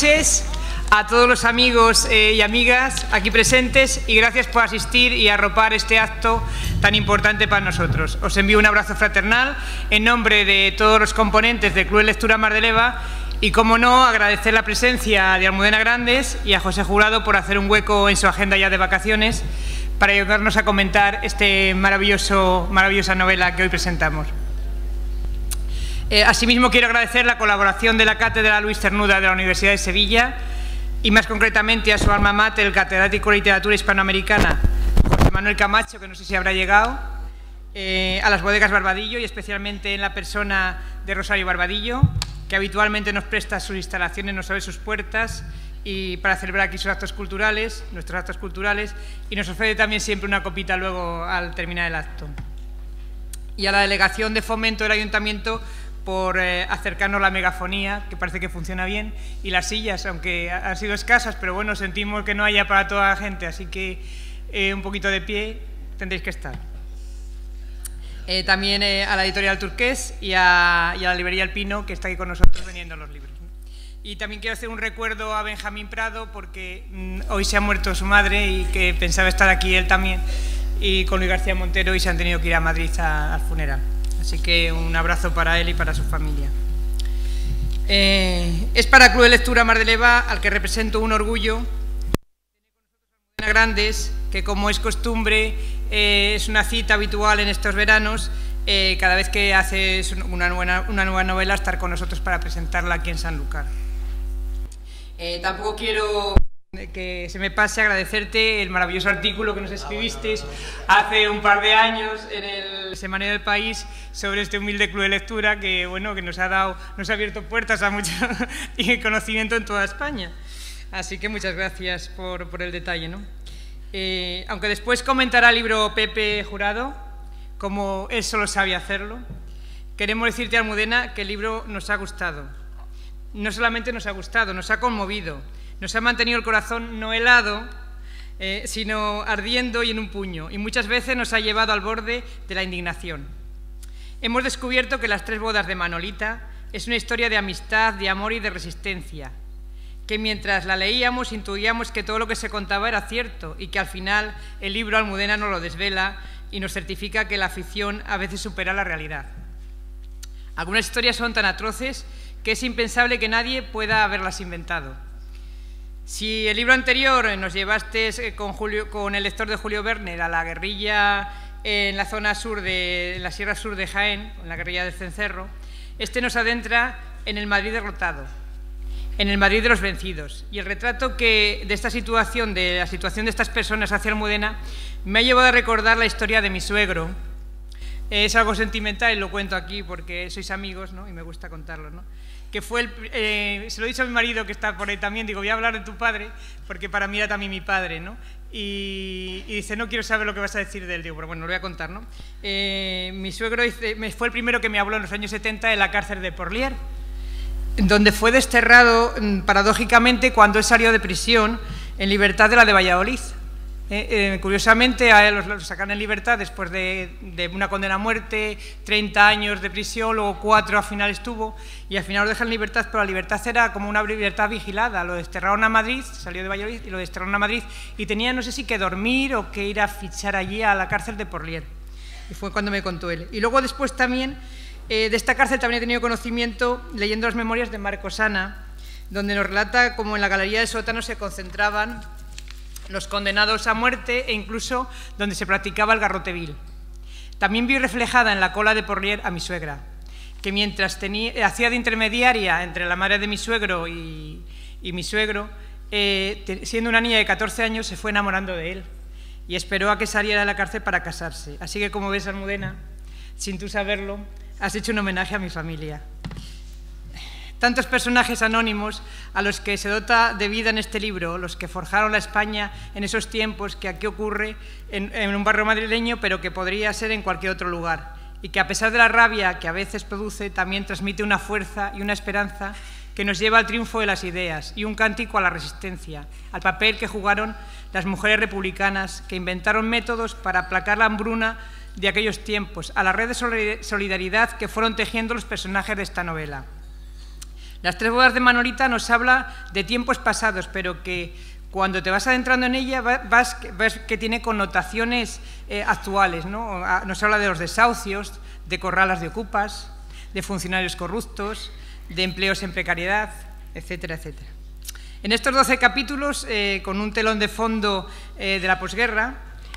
Noches a todos los amigos eh, y amigas aquí presentes y gracias por asistir y arropar este acto tan importante para nosotros. Os envío un abrazo fraternal en nombre de todos los componentes de Club de Lectura Mar de Leva y, como no, agradecer la presencia de Almudena Grandes y a José Jurado por hacer un hueco en su agenda ya de vacaciones para ayudarnos a comentar esta maravillosa novela que hoy presentamos. Eh, asimismo, quiero agradecer la colaboración de la Cátedra Luis Cernuda de la Universidad de Sevilla y más concretamente a su alma mater, el catedrático de Literatura Hispanoamericana, José Manuel Camacho, que no sé si habrá llegado, eh, a las bodegas Barbadillo y especialmente en la persona de Rosario Barbadillo, que habitualmente nos presta sus instalaciones, nos abre sus puertas y para celebrar aquí sus actos culturales, nuestros actos culturales, y nos ofrece también siempre una copita luego al terminar el acto. Y a la delegación de fomento del ayuntamiento por eh, acercarnos la megafonía, que parece que funciona bien, y las sillas, aunque han sido escasas, pero bueno, sentimos que no haya para toda la gente, así que eh, un poquito de pie tendréis que estar. Eh, también a la editorial Turqués y a, la librería Alpino, que está aquí con nosotros vendiendo los libros. Y también quiero hacer un recuerdo a Benjamín Prado, porque mm, hoy se ha muerto su madre y que pensaba estar aquí él también, y con Luis García Montero, y se han tenido que ir a Madrid al funeral. Así que un abrazo para él y para su familia. Eh, es para Club de Lectura Mar de Leva, al que represento un orgullo, Grandes, que como es costumbre, eh, es una cita habitual en estos veranos, eh, cada vez que haces una, una nueva novela, estar con nosotros para presentarla aquí en Sanlúcar. tampoco quiero que se me pase agradecerte el maravilloso artículo que nos escribiste hace un par de años en el Semanario del País sobre este humilde club de lectura que, bueno, que nos ha dado, nos ha abierto puertas a mucho conocimiento en toda España. Así que muchas gracias por, el detalle. ¿no? Eh, aunque después comentará el libro Pepe Jurado, como él solo sabe hacerlo, queremos decirte, Almudena, que el libro nos ha gustado. No solamente nos ha gustado, nos ha conmovido nos ha mantenido el corazón no helado, eh, sino ardiendo y en un puño, y muchas veces nos ha llevado al borde de la indignación. Hemos descubierto que las tres bodas de Manolita es una historia de amistad, de amor y de resistencia, que mientras la leíamos intuíamos que todo lo que se contaba era cierto y que al final el libro Almudena nos lo desvela y nos certifica que la ficción a veces supera la realidad. Algunas historias son tan atroces que es impensable que nadie pueda haberlas inventado. Si el libro anterior nos llevaste eh, con, el lector de Julio Werner a la guerrilla en la zona sur de la Sierra Sur de Jaén, en la guerrilla del Cencerro, este nos adentra en el Madrid derrotado, en el Madrid de los vencidos. Y el retrato que de esta situación, de la situación de estas personas hacia Almudena, me ha llevado a recordar la historia de mi suegro. Es algo sentimental y lo cuento aquí porque sois amigos ¿no? y me gusta contarlo. ¿no? Que fue el, eh, se lo he dicho a mi marido que está por ahí también, digo, voy a hablar de tu padre, porque para mí era también mi padre, ¿no? Y, dice, no quiero saber lo que vas a decir de él, digo, pero bueno, lo voy a contar, ¿no? Eh, mi suegro dice, fue el primero que me habló en los años 70 de la cárcel de Porlier, donde fue desterrado, mm, paradójicamente, cuando él salió de prisión en libertad de la de Valladolid. Eh, eh, curiosamente, a él lo, sacan en libertad después de, una condena a muerte, 30 años de prisión, luego cuatro al final estuvo, y al final lo dejan en libertad, pero la libertad era como una libertad vigilada. Lo desterraron a Madrid, salió de Valladolid y lo desterraron a Madrid, y tenía no sé si que dormir o que ir a fichar allí a la cárcel de Porlier. Y fue cuando me contó él. Y luego después también, eh, de esta cárcel también he tenido conocimiento leyendo las memorias de Marcos Ana, donde nos relata cómo en la galería de sótano se concentraban los condenados a muerte e incluso donde se practicaba el garrotevil. También vi reflejada en la cola de Porlier a mi suegra, que mientras hacía de intermediaria entre la madre de mi suegro y, mi suegro, eh, siendo una niña de 14 años, se fue enamorando de él y esperó a que saliera de la cárcel para casarse. Así que, como ves, Almudena, sin tú saberlo, has hecho un homenaje a mi familia tantos personajes anónimos a los que se dota de vida en este libro, los que forjaron la España en esos tiempos, que aquí ocurre en, un barrio madrileño, pero que podría ser en cualquier otro lugar, y que a pesar de la rabia que a veces produce, también transmite una fuerza y una esperanza que nos lleva al triunfo de las ideas y un cántico a la resistencia, al papel que jugaron las mujeres republicanas que inventaron métodos para aplacar la hambruna de aquellos tiempos, a la red de solidaridad que fueron tejiendo los personajes de esta novela. Las tres bodas de Manolita nos habla de tiempos pasados, pero que cuando te vas adentrando en ella vas, ves que tiene connotaciones eh, actuales. ¿no? Nos habla de los desahucios, de corralas de ocupas, de funcionarios corruptos, de empleos en precariedad, etcétera, etcétera. En estos 12 capítulos, eh, con un telón de fondo eh, de la posguerra,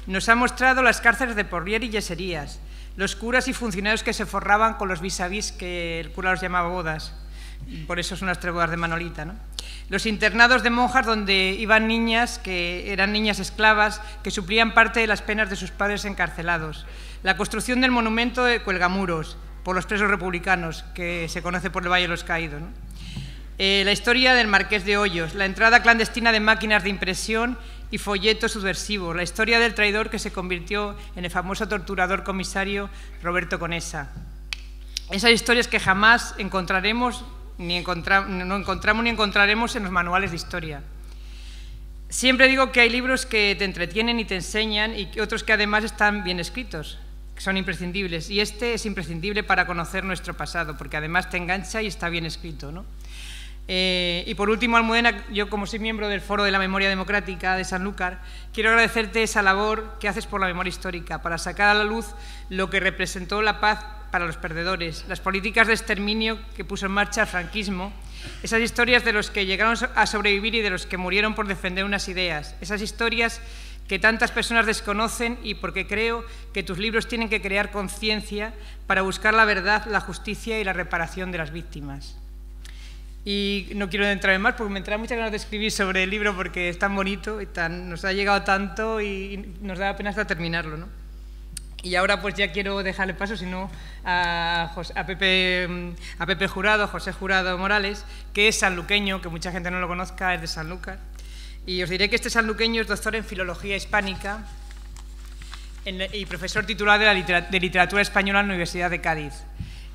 nos ha mostrado las cárceles de Porrier y Yeserías, los curas y funcionarios que se forraban con los vis a vis que el cura los llamaba bodas, por eso son las tres bodas de Manolita. ¿no? Los internados de monjas donde iban niñas que eran niñas esclavas que suplían parte de las penas de sus padres encarcelados. La construcción del monumento de Cuelgamuros por los presos republicanos, que se conoce por el Valle de los Caídos. Eh, la historia del Marqués de Hoyos, la entrada clandestina de máquinas de impresión y folletos subversivos, la historia del traidor que se convirtió en el famoso torturador comisario Roberto Conesa. Esas historias que jamás encontraremos ni no encontramos ni encontraremos en los manuales de historia. Siempre digo que hay libros que te entretienen y te enseñan y otros que además están bien escritos, que son imprescindibles. Y este es imprescindible para conocer nuestro pasado, porque además te engancha y está bien escrito. ¿no? Eh, y por último, Almudena, yo como soy miembro del Foro de la Memoria Democrática de Sanlúcar, quiero agradecerte esa labor que haces por la memoria histórica, para sacar a la luz lo que representó la paz para los perdedores, las políticas de exterminio que puso en marcha el franquismo, esas historias de los que llegaron a sobrevivir y de los que murieron por defender unas ideas, esas historias que tantas personas desconocen y porque creo que tus libros tienen que crear conciencia para buscar la verdad, la justicia y la reparación de las víctimas. Y no quiero entrar en más porque me entra muchas ganas de escribir sobre el libro porque es tan bonito y tan, nos ha llegado tanto y nos da pena hasta terminarlo. ¿no? Y ahora pues ya quiero dejarle paso, sino a, a, Pepe, a Pepe Jurado, José Jurado Morales, que es sanluqueño, que mucha gente no lo conozca, es de Sanlúcar. Y os diré que este sanluqueño es doctor en Filología Hispánica y profesor titular de, la de Literatura Española en la Universidad de Cádiz.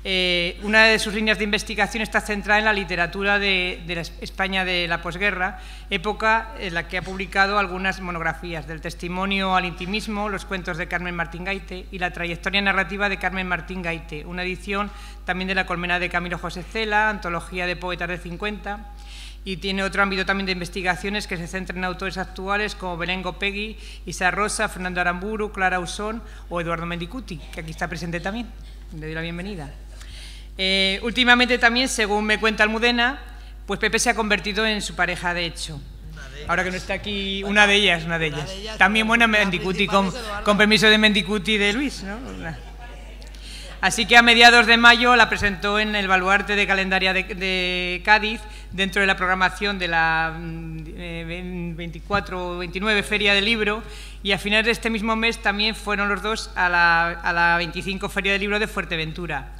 Eh, una de sus líneas de investigación está centrada en la literatura de, la España de la posguerra, época en la que ha publicado algunas monografías, del testimonio al intimismo, los cuentos de Carmen Martín Gaite y la trayectoria narrativa de Carmen Martín Gaite, una edición también de la colmena de Camilo José Cela, antología de poetas de 50, y tiene otro ámbito también de investigaciones que se centra en autores actuales como Belén Gopegui, Isa Rosa, Fernando Aramburu, Clara Usón o Eduardo Mendicuti, que aquí está presente también. Le doy la bienvenida. Eh, últimamente también, según me cuenta Almudena, pues Pepe se ha convertido en su pareja de hecho. Ahora que no está aquí, una de ellas, una de ellas. también buena Mendicuti, con, con, permiso de Mendicuti de Luis. ¿no? Así que a mediados de mayo la presentó en el baluarte de calendaria de, Cádiz, dentro de la programación de la 24 o 29 Feria del Libro, y a finales de este mismo mes también fueron los dos a la, a la 25 Feria del Libro de Fuerteventura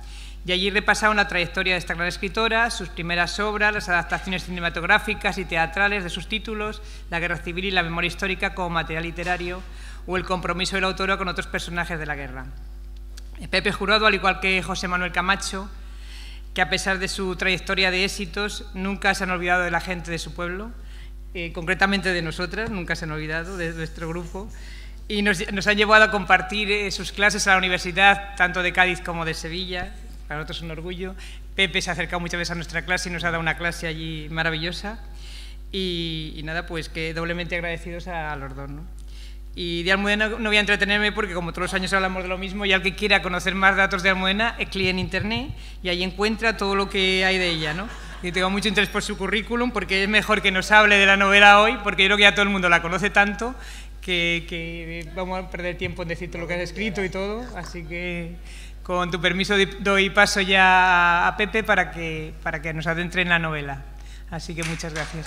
y allí repasaron la trayectoria de esta gran escritora, sus primeras obras, las adaptaciones cinematográficas y teatrales de sus títulos, la guerra civil y la memoria histórica como material literario o el compromiso de la autora con otros personajes de la guerra. Pepe Jurado, al igual que José Manuel Camacho, que a pesar de su trayectoria de éxitos, nunca se han olvidado de la gente de su pueblo, eh, concretamente de nosotras, nunca se han olvidado de nuestro grupo, y nos, han llevado a compartir eh, sus clases a la universidad, tanto de Cádiz como de Sevilla, para nosotros es un orgullo. Pepe se ha acercado muchas veces a nuestra clase y nos ha dado una clase allí maravillosa. Y, nada, pues que doblemente agradecidos a, los dos. ¿no? Y de Almudena no voy a entretenerme porque como todos los años hablamos de lo mismo y al que quiera conocer más datos de Almudena, clic en internet y ahí encuentra todo lo que hay de ella. ¿no? Y tengo mucho interés por su currículum porque es mejor que nos hable de la novela hoy porque yo creo que ya todo el mundo la conoce tanto que, que vamos a perder tiempo en decir todo lo que has escrito y todo. Así que con tu permiso doy paso ya a Pepe para que, para que nos adentre en la novela. Así que muchas gracias.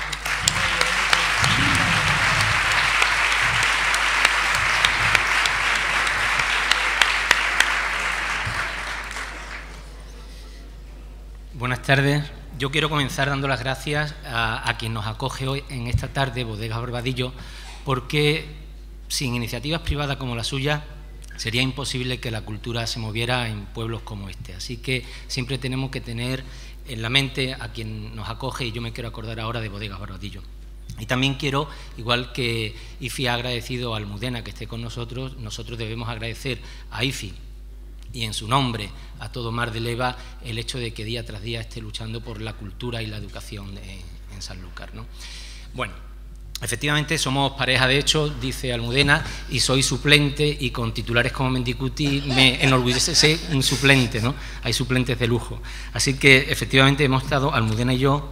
Buenas tardes. Yo quiero comenzar dando las gracias a, a, quien nos acoge hoy en esta tarde, Bodega Barbadillo, porque sin iniciativas privadas como la suya sería imposible que la cultura se moviera en pueblos como este. Así que siempre tenemos que tener en la mente a quien nos acoge y yo me quiero acordar ahora de Bodegas Barbadillo. Y también quiero, igual que IFI ha agradecido a Almudena que esté con nosotros, nosotros debemos agradecer a IFI y en su nombre a todo Mar de Leva el hecho de que día tras día esté luchando por la cultura y la educación en Sanlúcar. ¿no? Bueno, efectivamente somos pareja de hecho, dice Almudena, y soy suplente y con titulares como Mendicuti me enorgullece ser un suplente, ¿no? Hay suplentes de lujo. Así que efectivamente hemos estado, Almudena y yo,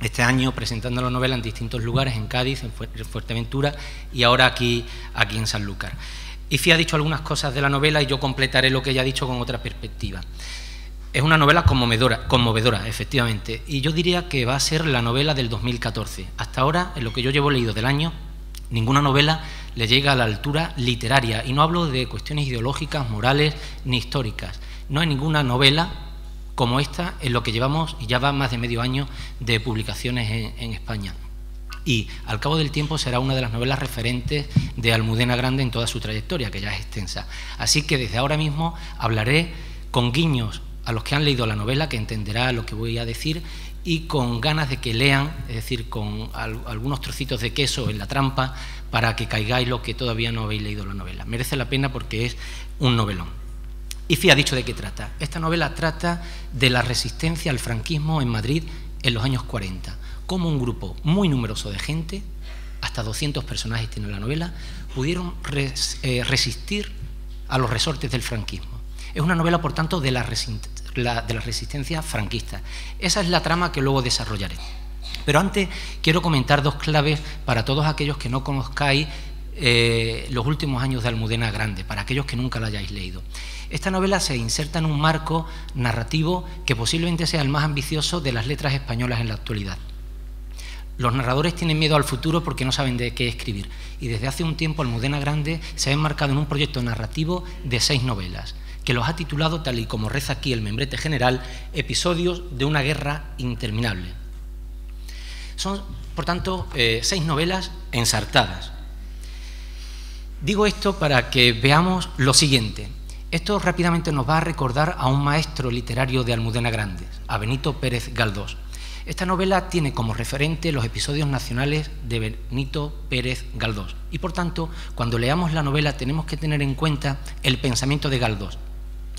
este año presentando la novela en distintos lugares, en Cádiz, en Fuerteventura y ahora aquí, aquí en Sanlúcar. Ifi ha dicho algunas cosas de la novela y yo completaré lo que ella ha dicho con otra perspectiva. Es una novela conmovedora, conmovedora, efectivamente, y yo diría que va a ser la novela del 2014. Hasta ahora, en lo que yo llevo leído del año, ninguna novela le llega a la altura literaria, y no hablo de cuestiones ideológicas, morales ni históricas. No hay ninguna novela como esta en lo que llevamos, y ya va más de medio año, de publicaciones en, España. Y al cabo del tiempo será una de las novelas referentes de Almudena Grande en toda su trayectoria, que ya es extensa. Así que desde ahora mismo hablaré con guiños a los que han leído la novela, que entenderá lo que voy a decir, y con ganas de que lean, es decir, con algunos trocitos de queso en la trampa, para que caigáis lo que todavía no habéis leído la novela. Merece la pena porque es un novelón. Ifi ha dicho de qué trata. Esta novela trata de la resistencia al franquismo en Madrid en los años 40, cómo un grupo muy numeroso de gente, hasta 200 personajes tiene la novela, pudieron eh, resistir a los resortes del franquismo. Es una novela, por tanto, de la, de la resistencia franquista. Esa es la trama que luego desarrollaré. Pero antes quiero comentar dos claves para todos aquellos que no conozcáis eh, los últimos años de Almudena Grande, para aquellos que nunca la hayáis leído. Esta novela se inserta en un marco narrativo que posiblemente sea el más ambicioso de las letras españolas en la actualidad. Los narradores tienen miedo al futuro porque no saben de qué escribir y desde hace un tiempo Almudena Grande se ha enmarcado en un proyecto narrativo de seis novelas que los ha titulado, tal y como reza aquí el membrete general, Episodios de una guerra interminable. Son, por tanto, eh, seis novelas ensartadas. Digo esto para que veamos lo siguiente. Esto rápidamente nos va a recordar a un maestro literario de Almudena Grandes, a Benito Pérez Galdós. Esta novela tiene como referente los episodios nacionales de Benito Pérez Galdós y por tanto, cuando leamos la novela tenemos que tener en cuenta el pensamiento de Galdós,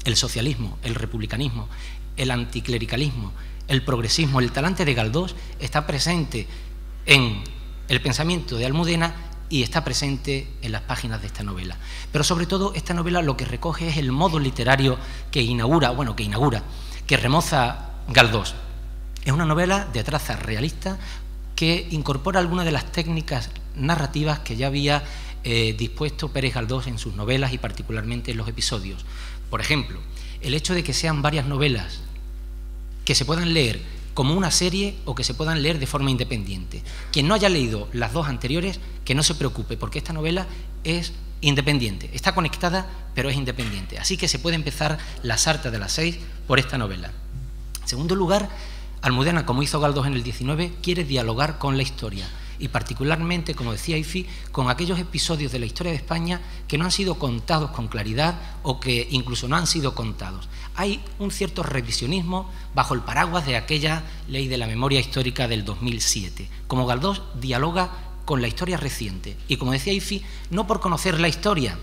el socialismo, el republicanismo, el anticlericalismo, el progresismo, el talante de Galdós está presente en el pensamiento de Almudena y está presente en las páginas de esta novela. Pero sobre todo esta novela lo que recoge es el modo literario que inaugura, bueno, que inaugura, que remoza Galdós. Es una novela de traza realista que incorpora algunas de las técnicas narrativas que ya había eh, dispuesto Pérez Galdós en sus novelas y particularmente en los episodios. Por ejemplo, el hecho de que sean varias novelas que se puedan leer como una serie o que se puedan leer de forma independiente. Quien no haya leído las dos anteriores, que no se preocupe, porque esta novela es independiente, está conectada, pero es independiente. Así que se puede empezar la sarta de las seis por esta novela. En segundo lugar, Almudena, como hizo Galdós en el 19, quiere dialogar con la historia y particularmente, como decía Ifi, con aquellos episodios de la historia de España que no han sido contados con claridad o que incluso no han sido contados. Hay un cierto revisionismo bajo el paraguas de aquella ley de la memoria histórica del 2007. Como Galdós dialoga con la historia reciente y, como decía Ifi, no por conocer la historia,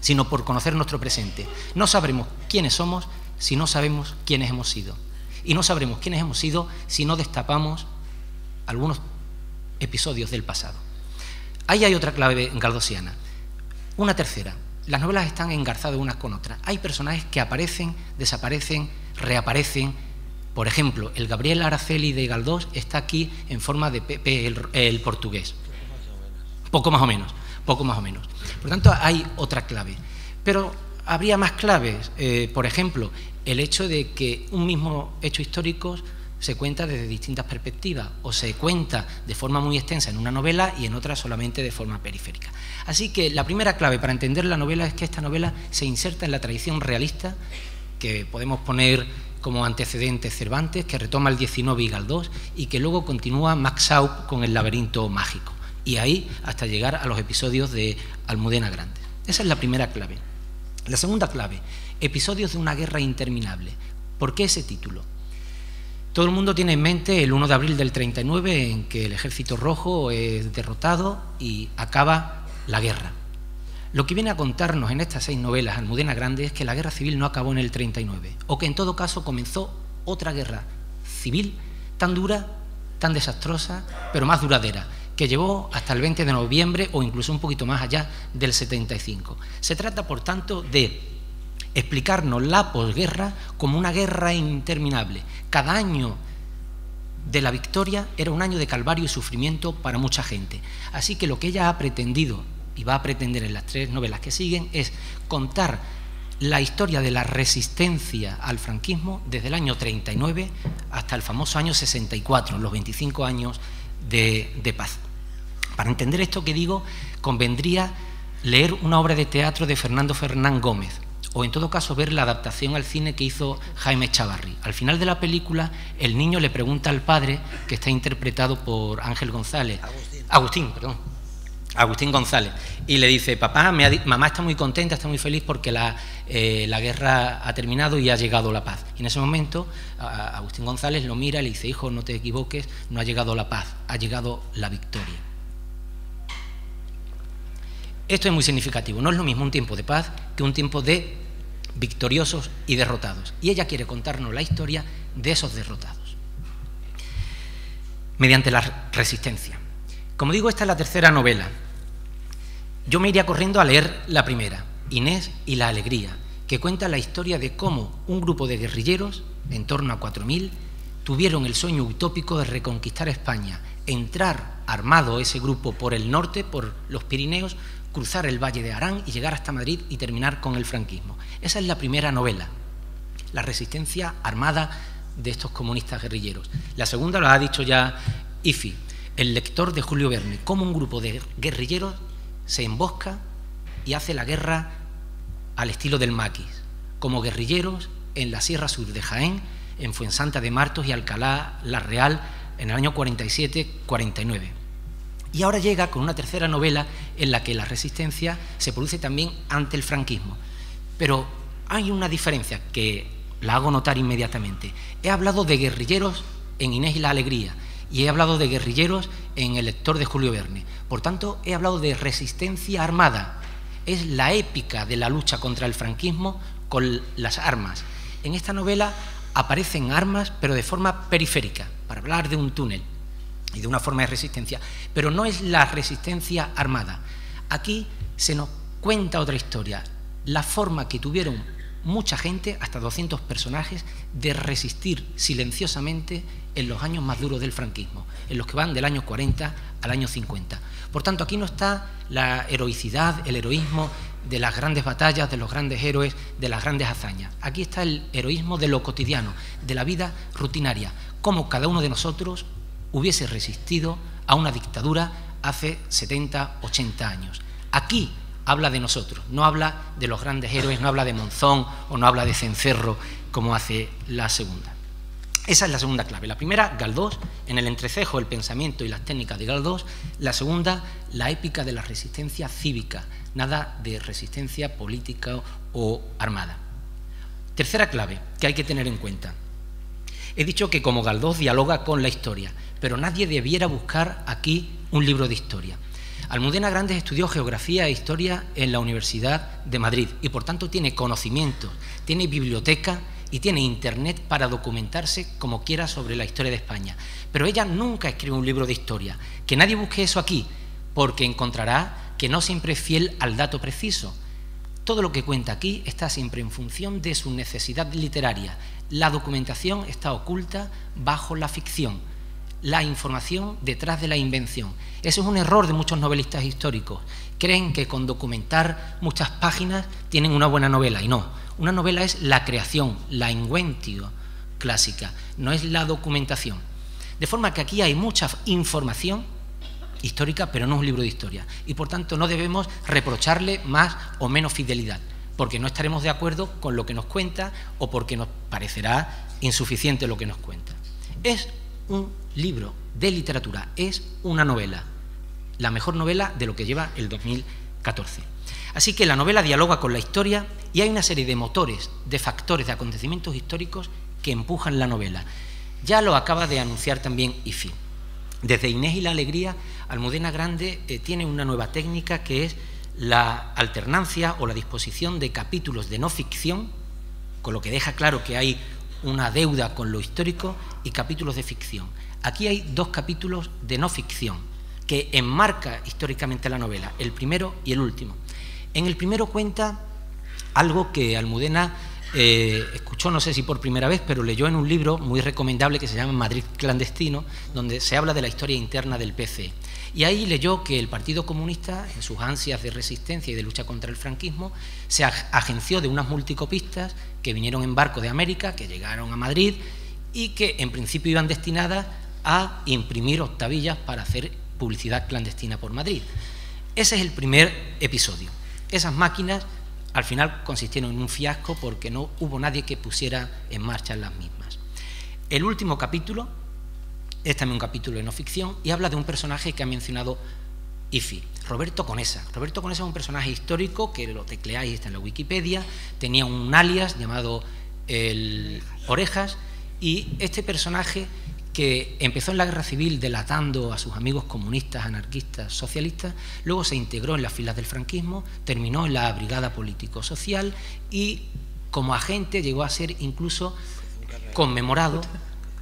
sino por conocer nuestro presente. No sabremos quiénes somos si no sabemos quiénes hemos sido. Y no sabremos quiénes hemos sido si no destapamos algunos episodios del pasado. Ahí hay otra clave galdosiana. Una tercera. Las novelas están engarzadas unas con otras. Hay personajes que aparecen, desaparecen, reaparecen. Por ejemplo, el Gabriel Araceli de Galdós está aquí en forma de Pepe el, portugués. Poco más o menos, poco más o menos. Por tanto, hay otra clave. Pero habría más claves. Eh, por ejemplo, el hecho de que un mismo hecho histórico se cuenta desde distintas perspectivas o se cuenta de forma muy extensa en una novela y en otra solamente de forma periférica. Así que la primera clave para entender la novela es que esta novela se inserta en la tradición realista que podemos poner como antecedente Cervantes, que retoma el 19 y Galdós y que luego continúa Max Saup con el laberinto mágico. Y ahí hasta llegar a los episodios de Almudena Grande. Esa es la primera clave. La segunda clave, episodios de una guerra interminable. ¿Por qué ese título? Todo el mundo tiene en mente el 1 de abril del 39 en que el ejército rojo es derrotado y acaba la guerra. Lo que viene a contarnos en estas seis novelas Almudena Grande es que la guerra civil no acabó en el 39, o que en todo caso comenzó otra guerra civil tan dura, tan desastrosa, pero más duradera, que llevó hasta el 20 de noviembre o incluso un poquito más allá del 75. Se trata, por tanto, de explicarnos la posguerra como una guerra interminable. Cada año de la victoria era un año de calvario y sufrimiento para mucha gente. Así que lo que ella ha pretendido y va a pretender en las tres novelas que siguen es contar la historia de la resistencia al franquismo desde el año 39 hasta el famoso año 64, los 25 años de, paz. Para entender esto que digo, convendría leer una obra de teatro de Fernando Fernán Gómez, o en todo caso ver la adaptación al cine que hizo Jaime Chavarri. Al final de la película, el niño le pregunta al padre, que está interpretado por Ángel González, Agustín, Agustín perdón, Agustín González, y le dice, papá, mamá está muy contenta, está muy feliz porque la, eh, la, guerra ha terminado y ha llegado la paz. Y en ese momento Agustín González lo mira y le dice, hijo, no te equivoques, no ha llegado la paz, ha llegado la victoria. Esto es muy significativo, no es lo mismo un tiempo de paz que un tiempo de victoriosos y derrotados. Y ella quiere contarnos la historia de esos derrotados, mediante la resistencia. Como digo, esta es la tercera novela. Yo me iría corriendo a leer la primera, Inés y la Alegría, que cuenta la historia de cómo un grupo de guerrilleros, en torno a 4.000, tuvieron el sueño utópico de reconquistar España, entrar armado ese grupo por el norte, por los Pirineos, cruzar el Valle de Arán y llegar hasta Madrid y terminar con el franquismo. Esa es la primera novela, la resistencia armada de estos comunistas guerrilleros. La segunda lo ha dicho ya Ifi, el lector de Julio Verne, cómo un grupo de guerrilleros se embosca y hace la guerra al estilo del maquis, como guerrilleros en la Sierra Sur de Jaén, en Fuensanta de Martos y Alcalá La Real en el año 47-49. Y ahora llega con una tercera novela en la que la resistencia se produce también ante el franquismo. Pero hay una diferencia que la hago notar inmediatamente. He hablado de guerrilleros en Inés y la Alegría y he hablado de guerrilleros en El lector de Julio Verne. Por tanto, he hablado de resistencia armada. Es la épica de la lucha contra el franquismo con las armas. En esta novela aparecen armas, pero de forma periférica, para hablar de un túnel y de una forma de resistencia, pero no es la resistencia armada. Aquí se nos cuenta otra historia, la forma que tuvieron mucha gente, hasta 200 personajes, de resistir silenciosamente en los años más duros del franquismo, en los que van del año 40 al año 50. Por tanto, aquí no está la heroicidad, el heroísmo de las grandes batallas, de los grandes héroes, de las grandes hazañas. Aquí está el heroísmo de lo cotidiano, de la vida rutinaria, cómo cada uno de nosotros hubiese resistido a una dictadura hace 70, 80 años. Aquí habla de nosotros, no habla de los grandes héroes, no habla de Monzón o no habla de Cencerro como hace la segunda. Esa es la segunda clave. La primera, Galdós, en el entrecejo el pensamiento y las técnicas de Galdós. La segunda, la épica de la resistencia cívica, nada de resistencia política o armada. Tercera clave que hay que tener en cuenta. He dicho que como Galdós dialoga con la historia, pero nadie debiera buscar aquí un libro de historia. Almudena Grandes estudió geografía e historia en la Universidad de Madrid y por tanto tiene conocimientos, tiene biblioteca y tiene internet para documentarse como quiera sobre la historia de España. Pero ella nunca escribe un libro de historia. Que nadie busque eso aquí, porque encontrará que no siempre es fiel al dato preciso. Todo lo que cuenta aquí está siempre en función de su necesidad literaria. La documentación está oculta bajo la ficción la información detrás de la invención. Ese es un error de muchos novelistas históricos. Creen que con documentar muchas páginas tienen una buena novela y no. Una novela es la creación, la inventio clásica, no es la documentación. De forma que aquí hay mucha información histórica, pero no es un libro de historia. Y por tanto no debemos reprocharle más o menos fidelidad, porque no estaremos de acuerdo con lo que nos cuenta o porque nos parecerá insuficiente lo que nos cuenta. Es un libro de literatura, es una novela, la mejor novela de lo que lleva el 2014. Así que la novela dialoga con la historia y hay una serie de motores, de factores, de acontecimientos históricos que empujan la novela. Ya lo acaba de anunciar también IFI. Desde Inés y la Alegría, Almudena Grande eh, tiene una nueva técnica que es la alternancia o la disposición de capítulos de no ficción, con lo que deja claro que hay una deuda con lo histórico, y capítulos de ficción. Aquí hay dos capítulos de no ficción, que enmarca históricamente la novela, el primero y el último. En el primero cuenta algo que Almudena eh, escuchó, no sé si por primera vez, pero leyó en un libro muy recomendable que se llama Madrid clandestino, donde se habla de la historia interna del PC. Y ahí leyó que el Partido Comunista, en sus ansias de resistencia y de lucha contra el franquismo, se agenció de unas multicopistas que vinieron en barco de América, que llegaron a Madrid y que en principio iban destinadas a imprimir octavillas para hacer publicidad clandestina por Madrid. Ese es el primer episodio. Esas máquinas al final consistieron en un fiasco porque no hubo nadie que pusiera en marcha las mismas. El último capítulo es también un capítulo de no ficción y habla de un personaje que ha mencionado Ifi, Roberto Conesa. Roberto Conesa es un personaje histórico que lo tecleáis, está en la Wikipedia, tenía un alias llamado el Orejas y este personaje que empezó en la guerra civil delatando a sus amigos comunistas, anarquistas, socialistas, luego se integró en las filas del franquismo, terminó en la brigada político-social y como agente llegó a ser incluso conmemorado,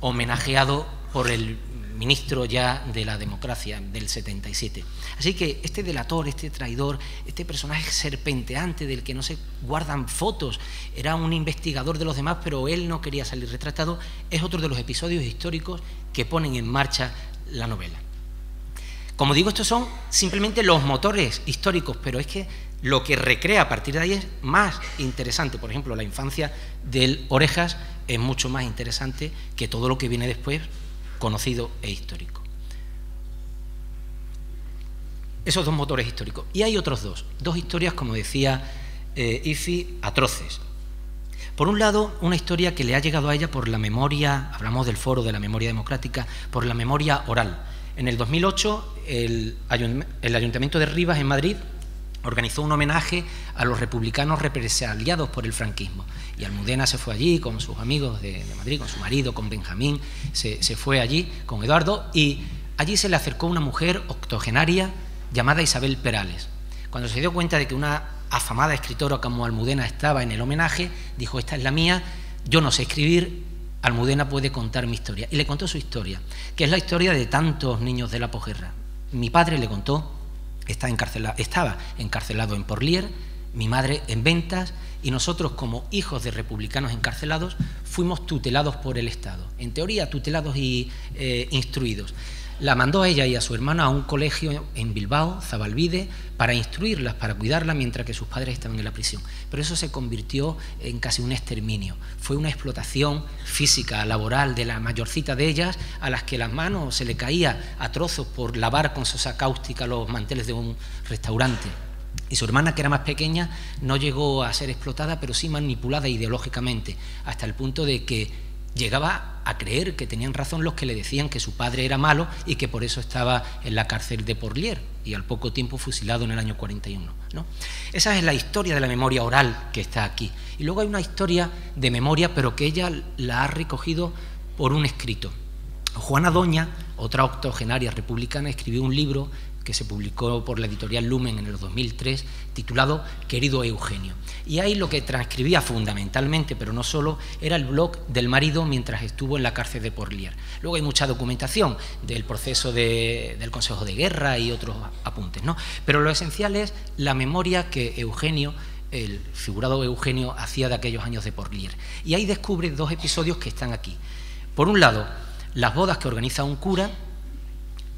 homenajeado por el ministro ya de la democracia del 77. Así que este delator, este traidor, este personaje serpenteante del que no se guardan fotos, era un investigador de los demás, pero él no quería salir retratado, es otro de los episodios históricos que ponen en marcha la novela. Como digo, estos son simplemente los motores históricos, pero es que lo que recrea a partir de ahí es más interesante. Por ejemplo, la infancia del Orejas es mucho más interesante que todo lo que viene después, conocido e histórico. Esos dos motores históricos. Y hay otros dos, dos historias, como decía eh, Ifi, atroces. Por un lado, una historia que le ha llegado a ella por la memoria, hablamos del foro de la memoria democrática, por la memoria oral. En el 2008, el, Ayuntamiento de Rivas, en Madrid, organizó un homenaje a los republicanos represaliados por el franquismo. Y Almudena se fue allí con sus amigos de, Madrid, con su marido, con Benjamín, se, se, fue allí con Eduardo y allí se le acercó una mujer octogenaria llamada Isabel Perales. Cuando se dio cuenta de que una afamada escritora como Almudena estaba en el homenaje, dijo, esta es la mía, yo no sé escribir, Almudena puede contar mi historia. Y le contó su historia, que es la historia de tantos niños de la posguerra. Mi padre le contó estaba encarcelado en Porlier, mi madre en ventas y nosotros como hijos de republicanos encarcelados fuimos tutelados por el Estado, en teoría tutelados y eh, instruidos. La mandó a ella y a su hermana a un colegio en Bilbao, Zabalvide, para instruirlas, para cuidarla mientras que sus padres estaban en la prisión. Pero eso se convirtió en casi un exterminio. Fue una explotación física, laboral de la mayorcita de ellas, a las que las manos se le caía a trozos por lavar con sosa cáustica los manteles de un restaurante. Y su hermana, que era más pequeña, no llegó a ser explotada, pero sí manipulada ideológicamente, hasta el punto de que llegaba a creer que tenían razón los que le decían que su padre era malo y que por eso estaba en la cárcel de Porlier y al poco tiempo fusilado en el año 41. ¿no? Esa es la historia de la memoria oral que está aquí. Y luego hay una historia de memoria, pero que ella la ha recogido por un escrito. Juana Doña, otra octogenaria republicana, escribió un libro que se publicó por la editorial Lumen en el 2003, titulado Querido Eugenio. Y ahí lo que transcribía fundamentalmente, pero no solo, era el blog del marido mientras estuvo en la cárcel de Porlier. Luego hay mucha documentación del proceso del Consejo de Guerra y otros apuntes, ¿no? Pero lo esencial es la memoria que Eugenio el figurado Eugenio hacía de aquellos años de Porlier. Y ahí descubre dos episodios que están aquí. Por un lado, las bodas que organiza un cura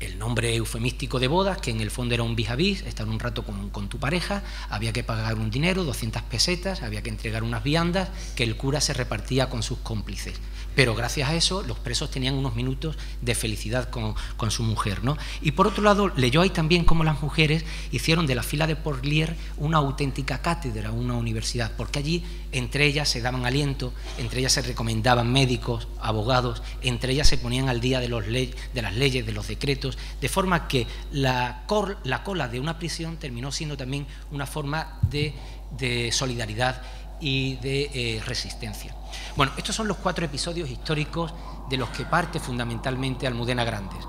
el nombre eufemístico de bodas, que en el fondo era un vis a vis, estar un rato con, tu pareja, había que pagar un dinero, 200 pesetas, había que entregar unas viandas que el cura se repartía con sus cómplices. Pero gracias a eso los presos tenían unos minutos de felicidad con, con su mujer. ¿no? Y por otro lado, leyó ahí también cómo las mujeres hicieron de la fila de Porlier una auténtica cátedra, una universidad, porque allí entre ellas se daban aliento, entre ellas se recomendaban médicos, abogados, entre ellas se ponían al día de, los de las leyes, de los decretos, de forma que la, la cola de una prisión terminó siendo también una forma de, de solidaridad y de eh, resistencia. Bueno, estos son los cuatro episodios históricos de los que parte fundamentalmente Almudena Grandes.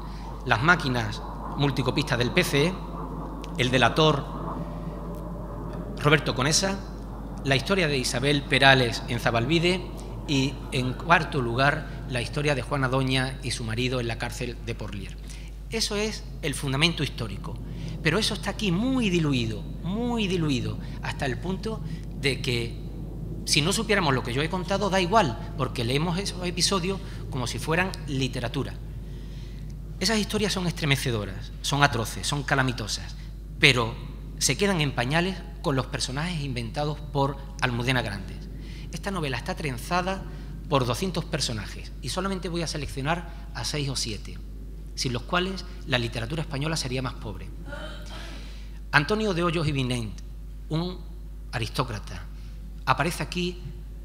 Las máquinas multicopistas del PCE, el delator Roberto Conesa, la historia de Isabel Perales en Zabalvide y, en cuarto lugar, la historia de Juana Doña y su marido en la cárcel de Porlier. Eso es el fundamento histórico. Pero eso está aquí muy diluido, muy diluido, hasta el punto de que si no supiéramos lo que yo he contado, da igual, porque leemos esos episodios como si fueran literatura. Esas historias son estremecedoras, son atroces, son calamitosas, pero se quedan en pañales con los personajes inventados por Almudena Grandes. Esta novela está trenzada por 200 personajes y solamente voy a seleccionar a seis o siete, sin los cuales la literatura española sería más pobre. Antonio de Hoyos y Vinent, un aristócrata, aparece aquí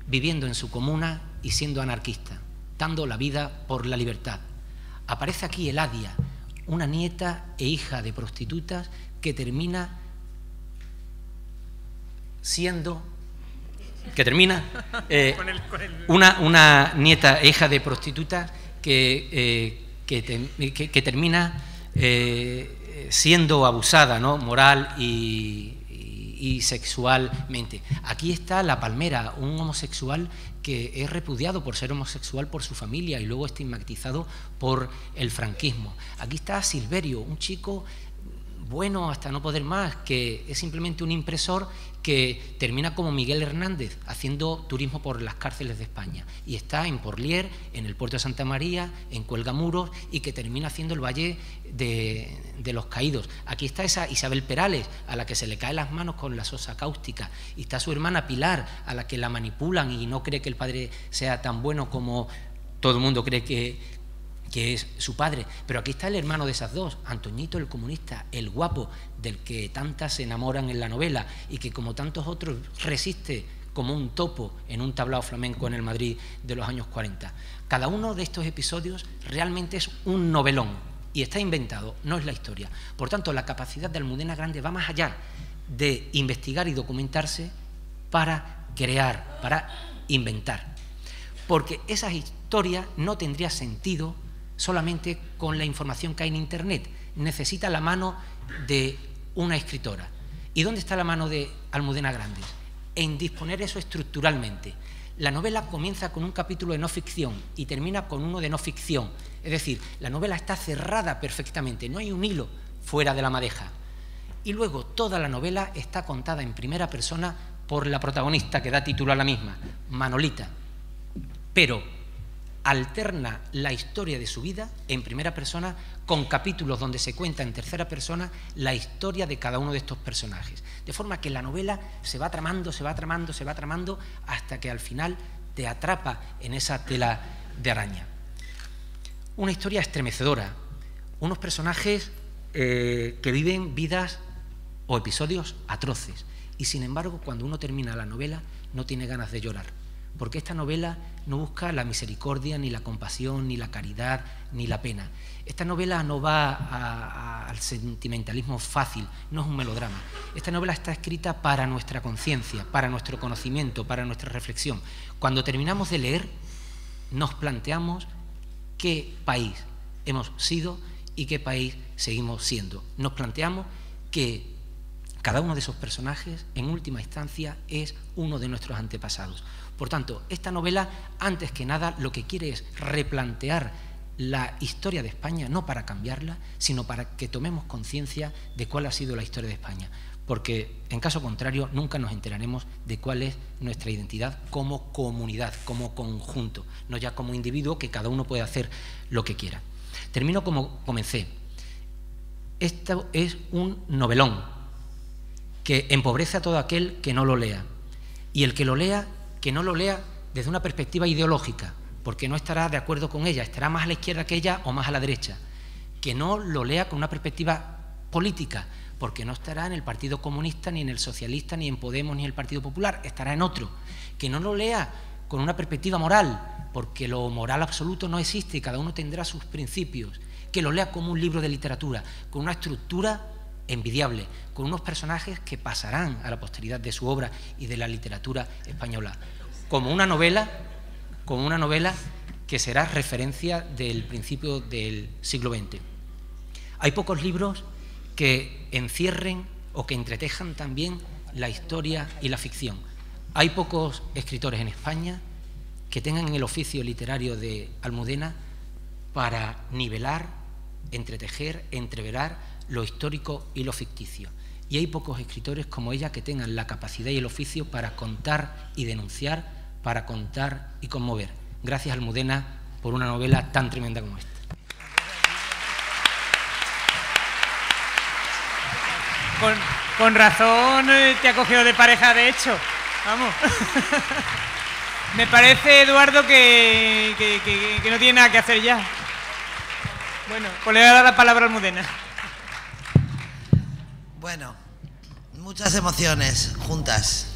viviendo en su comuna y siendo anarquista, dando la vida por la libertad. Aparece aquí Eladia, una nieta e hija de prostitutas que termina siendo que termina eh, una, una, nieta e hija de prostitutas que, eh, que, termina eh, siendo abusada ¿no? moral y, y sexualmente. Aquí está La Palmera, un homosexual que es repudiado por ser homosexual por su familia y luego estigmatizado por el franquismo. Aquí está Silverio, un chico bueno hasta no poder más, que es simplemente un impresor que termina como Miguel Hernández, haciendo turismo por las cárceles de España. Y está en Porlier, en el puerto de Santa María, en Cuelgamuros, y que termina haciendo el Valle de, los Caídos. Aquí está esa Isabel Perales, a la que se le caen las manos con la sosa cáustica. Y está su hermana Pilar, a la que la manipulan y no cree que el padre sea tan bueno como todo el mundo cree que, que es su padre. Pero aquí está el hermano de esas dos, Antoñito el comunista, el guapo, del que tantas se enamoran en la novela y que como tantos otros resiste como un topo en un tablao flamenco en el Madrid de los años 40. Cada uno de estos episodios realmente es un novelón y está inventado, no es la historia. Por tanto, la capacidad de Almudena Grande va más allá de investigar y documentarse para crear, para inventar. Porque esa historia no tendría sentido solamente con la información que hay en Internet. Necesita la mano de una escritora. ¿Y dónde está la mano de Almudena Grandes? En disponer eso estructuralmente. La novela comienza con un capítulo de no ficción y termina con uno de no ficción. Es decir, la novela está cerrada perfectamente, no hay un hilo fuera de la madeja. Y luego toda la novela está contada en primera persona por la protagonista que da título a la misma, Manolita. Pero alterna la historia de su vida en primera persona con capítulos donde se cuenta en tercera persona la historia de cada uno de estos personajes. De forma que la novela se va tramando, se va tramando, se va tramando hasta que al final te atrapa en esa tela de araña. Una historia estremecedora, unos personajes eh, que viven vidas o episodios atroces y sin embargo cuando uno termina la novela no tiene ganas de llorar porque esta novela no busca la misericordia, ni la compasión, ni la caridad, ni la pena. Esta novela no va al sentimentalismo fácil, no es un melodrama. Esta novela está escrita para nuestra conciencia, para nuestro conocimiento, para nuestra reflexión. Cuando terminamos de leer, nos planteamos qué país hemos sido y qué país seguimos siendo. Nos planteamos que cada uno de esos personajes, en última instancia, es uno de nuestros antepasados. Por tanto, esta novela, antes que nada, lo que quiere es replantear la historia de España, no para cambiarla, sino para que tomemos conciencia de cuál ha sido la historia de España. Porque, en caso contrario, nunca nos enteraremos de cuál es nuestra identidad como comunidad, como conjunto, no ya como individuo, que cada uno puede hacer lo que quiera. Termino como comencé. Esto es un novelón que empobrece a todo aquel que no lo lea. Y el que lo lea que no lo lea desde una perspectiva ideológica, porque no estará de acuerdo con ella, estará más a la izquierda que ella o más a la derecha. Que no lo lea con una perspectiva política, porque no estará en el Partido Comunista, ni en el Socialista, ni en Podemos, ni en el Partido Popular, estará en otro. Que no lo lea con una perspectiva moral, porque lo moral absoluto no existe y cada uno tendrá sus principios. Que lo lea como un libro de literatura, con una estructura envidiable, con unos personajes que pasarán a la posteridad de su obra y de la literatura española, como una novela, como una novela que será referencia del principio del siglo XX. Hay pocos libros que encierren o que entretejan también la historia y la ficción. Hay pocos escritores en España que tengan el oficio literario de Almudena para nivelar, entretejer, entreverar lo histórico y lo ficticio. Y hay pocos escritores como ella que tengan la capacidad y el oficio para contar y denunciar, para contar y conmover. Gracias Almudena por una novela tan tremenda como esta. Con, razón eh, te ha cogido de pareja, de hecho. Vamos. Me parece, Eduardo, que, que, no tiene nada que hacer ya. Bueno, pues le voy a dar la palabra a Almudena. Bueno, muchas emociones juntas.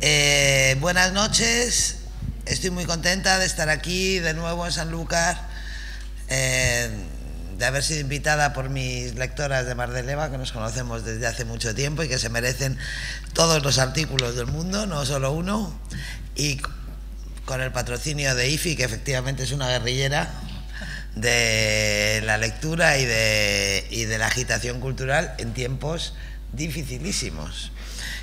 Eh, buenas noches, estoy muy contenta de estar aquí de nuevo en San Lucas, eh, de haber sido invitada por mis lectoras de Mar de Leva, que nos conocemos desde hace mucho tiempo y que se merecen todos los artículos del mundo, no solo uno, y con el patrocinio de IFI, que efectivamente es una guerrillera de la lectura y de, y de la agitación cultural en tiempos dificilísimos.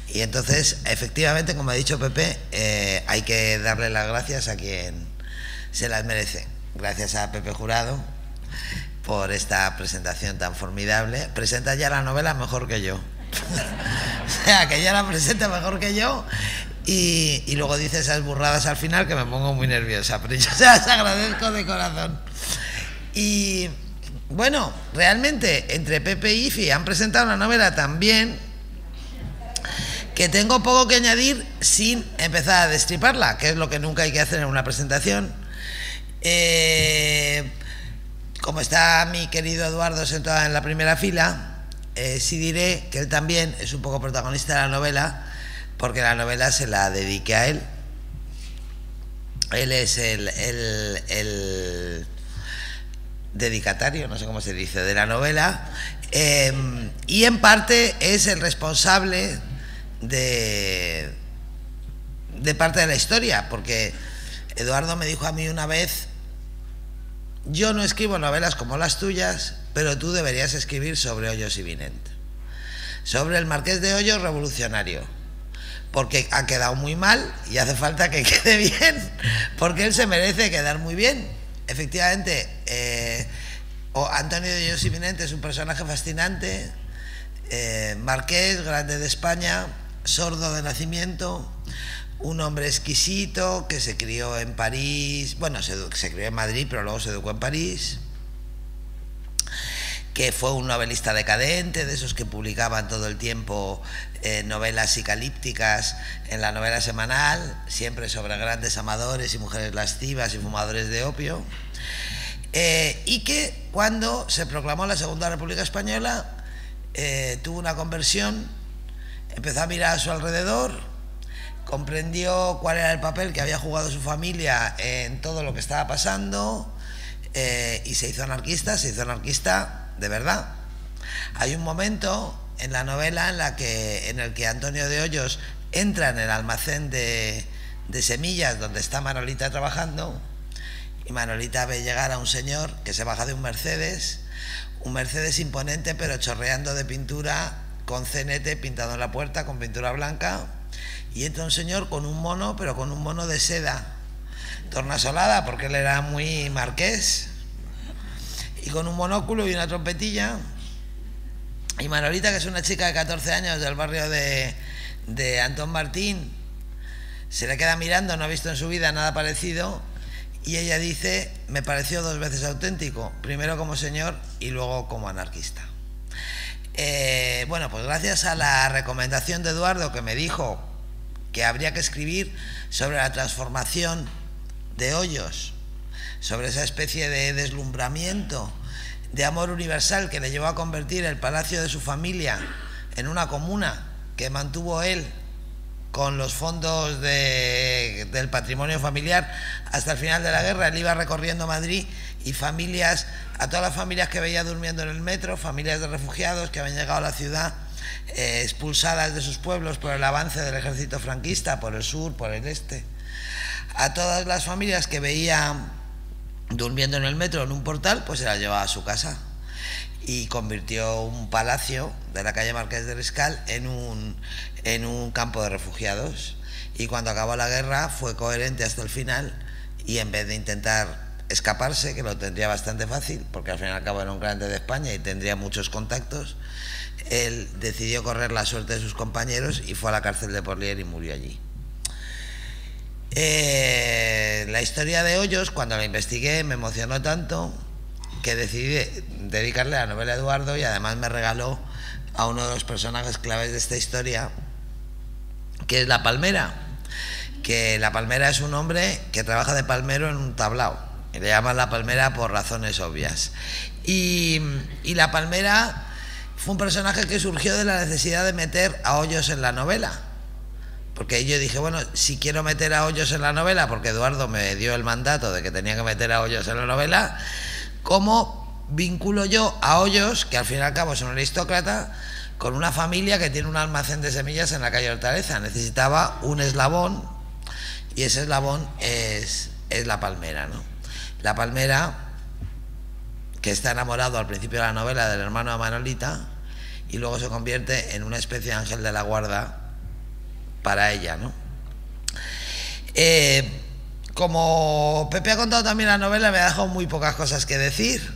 Y entonces, efectivamente, como ha dicho Pepe, eh, hay que darle las gracias a quien se las merece. Gracias a Pepe Jurado por esta presentación tan formidable. Presenta ya la novela mejor que yo. o sea, que ya la presenta mejor que yo y, y, luego dice esas burradas al final que me pongo muy nerviosa, pero yo se las agradezco de corazón. Y bueno, realmente entre Pepe y Ifi han presentado una novela también que tengo poco que añadir sin empezar a destriparla, que es lo que nunca hay que hacer en una presentación. Eh, como está mi querido Eduardo sentado en la primera fila, eh, sí diré que él también es un poco protagonista de la novela, porque la novela se la dediqué a él. Él es el, el, dedicatario, no sé cómo se dice, de la novela, eh, y en parte es el responsable de, de parte de la historia, porque Eduardo me dijo a mí una vez, yo no escribo novelas como las tuyas, pero tú deberías escribir sobre Hoyos y Vinent, sobre el Marqués de Hoyos revolucionario, porque ha quedado muy mal y hace falta que quede bien, porque él se merece quedar muy bien. Efectivamente, eh, Antonio de Hoyos y Vinent es un personaje fascinante, eh, Marqués, grande de España, sordo de nacimiento, un hombre exquisito que se crió en París, bueno, se, crió en Madrid, pero luego se educó en París, que fue un novelista decadente, de esos que publicaban todo el tiempo eh, novelas psicalípticas en la novela semanal, siempre sobre grandes amadores y mujeres lascivas y fumadores de opio, eh, y que cuando se proclamó la Segunda República Española eh, tuvo una conversión empezó a mirar a su alrededor, comprendió cuál era el papel que había jugado su familia en todo lo que estaba pasando eh, y se hizo anarquista, se hizo anarquista de verdad. Hay un momento en la novela en, la que, en el que Antonio de Hoyos entra en el almacén de, de semillas donde está Manolita trabajando y Manolita ve llegar a un señor que se baja de un Mercedes, un Mercedes imponente pero chorreando de pintura con cenete pintado en la puerta con pintura blanca y entra un señor con un mono, pero con un mono de seda, tornasolada, porque él era muy marqués, y con un monóculo y una trompetilla. Y Manolita, que es una chica de 14 años del barrio de, de Antón Martín, se le queda mirando, no ha visto en su vida nada parecido, y ella dice, me pareció dos veces auténtico, primero como señor y luego como anarquista. Eh, bueno, pues gracias a la recomendación de Eduardo que me dijo que habría que escribir sobre la transformación de hoyos, sobre esa especie de deslumbramiento, de amor universal que le llevó a convertir el palacio de su familia en una comuna que mantuvo él con los fondos del patrimonio familiar hasta el final de la guerra. Él iba recorriendo Madrid y familias, a todas las familias que veía durmiendo en el metro, familias de refugiados que habían llegado a la ciudad eh, expulsadas de sus pueblos por el avance del ejército franquista, por el sur, por el este. A todas las familias que veía durmiendo en el metro en un portal, pues se las llevaba a su casa. y convirtió un palacio de la calle Marqués de Riscal en un, en un campo de refugiados. Y cuando acabó la guerra fue coherente hasta el final y en vez de intentar escaparse, que lo tendría bastante fácil, porque al fin y al cabo era un grande de España y tendría muchos contactos, él decidió correr la suerte de sus compañeros y fue a la cárcel de Porlier y murió allí. Eh, la historia de Hoyos, cuando la investigué, me emocionó tanto que decidí dedicarle la novela Eduardo y además me regaló a uno de los personajes claves de esta historia, que es la palmera. Que la palmera es un hombre que trabaja de palmero en un tablao. Y le llaman la palmera por razones obvias. Y, y la palmera fue un personaje que surgió de la necesidad de meter a Hoyos en la novela. Porque yo dije, bueno, si quiero meter a Hoyos en la novela, porque Eduardo me dio el mandato de que tenía que meter a Hoyos en la novela, ¿cómo vinculo yo a Hoyos, que al fin y al cabo es un aristócrata, con una familia que tiene un almacén de semillas en la calle Hortaleza? Necesitaba un eslabón y ese eslabón es, es la palmera, ¿no? La palmera que está enamorado al principio de la novela del hermano de Manolita y luego se convierte en una especie de ángel de la guarda para ella, ¿no? Eh, como Pepe ha contado también la novela, me ha dejado muy pocas cosas que decir.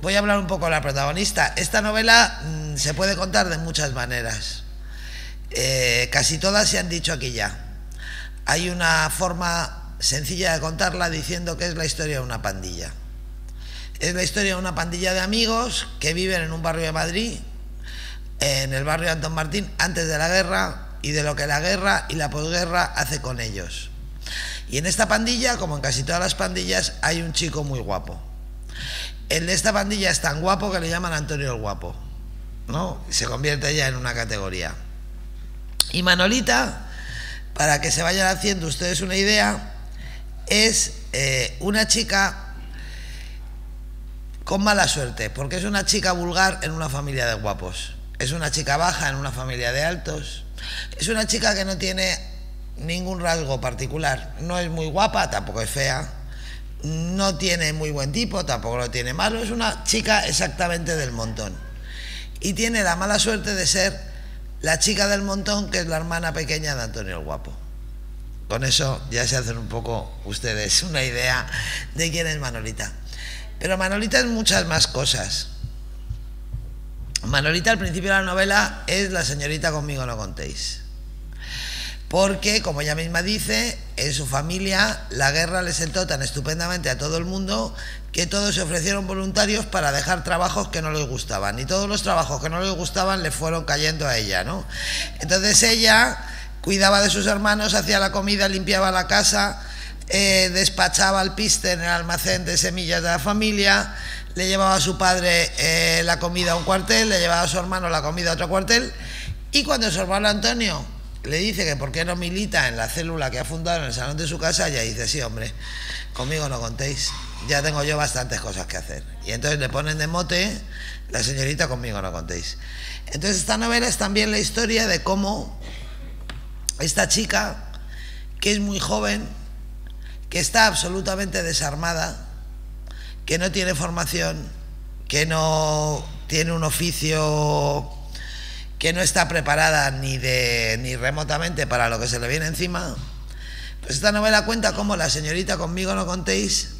Voy a hablar un poco de la protagonista. Esta novela mmm, se puede contar de muchas maneras. Eh, casi todas se han dicho aquí ya. Hay una forma sencilla de contarla diciendo que es la historia de una pandilla. Es la historia de una pandilla de amigos que viven en un barrio de Madrid, en el barrio de Antón Martín, antes de la guerra y de lo que la guerra y la posguerra hace con ellos. Y en esta pandilla, como en casi todas las pandillas, hay un chico muy guapo. El de esta pandilla es tan guapo que le llaman Antonio el Guapo, ¿no? Se convierte ya en una categoría. Y Manolita, para que se vayan haciendo ustedes una idea, es eh, una chica con mala suerte, porque es una chica vulgar en una familia de guapos, es una chica baja en una familia de altos, es una chica que no tiene ningún rasgo particular, no es muy guapa, tampoco es fea, no tiene muy buen tipo, tampoco lo tiene malo, es una chica exactamente del montón. Y tiene la mala suerte de ser la chica del montón, que es la hermana pequeña de Antonio el Guapo. Con eso ya se hacen un poco ustedes una idea de quién es Manolita. Pero Manolita es muchas más cosas. Manolita al principio de la novela es la señorita conmigo no contéis. Porque, como ella misma dice, en su familia la guerra le sentó tan estupendamente a todo el mundo que todos se ofrecieron voluntarios para dejar trabajos que no les gustaban. Y todos los trabajos que no les gustaban le fueron cayendo a ella, ¿no? Entonces ella cuidaba de sus hermanos, hacía la comida, limpiaba la casa, eh, despachaba al piste en el almacén de semillas de la familia, le llevaba a su padre eh, la comida a un cuartel, le llevaba a su hermano la comida a otro cuartel, y cuando su hermano Antonio le dice que por qué no milita en la célula que ha fundado en el salón de su casa, ella dice, sí, hombre, conmigo no contéis, ya tengo yo bastantes cosas que hacer. Y entonces le ponen de mote, la señorita, conmigo no contéis. Entonces esta novela es también la historia de cómo esta chica, que es muy joven, que está absolutamente desarmada, que no tiene formación, que no tiene un oficio, que no está preparada ni, de, ni remotamente para lo que se le viene encima, pues esta novela cuenta cómo la señorita conmigo no contéis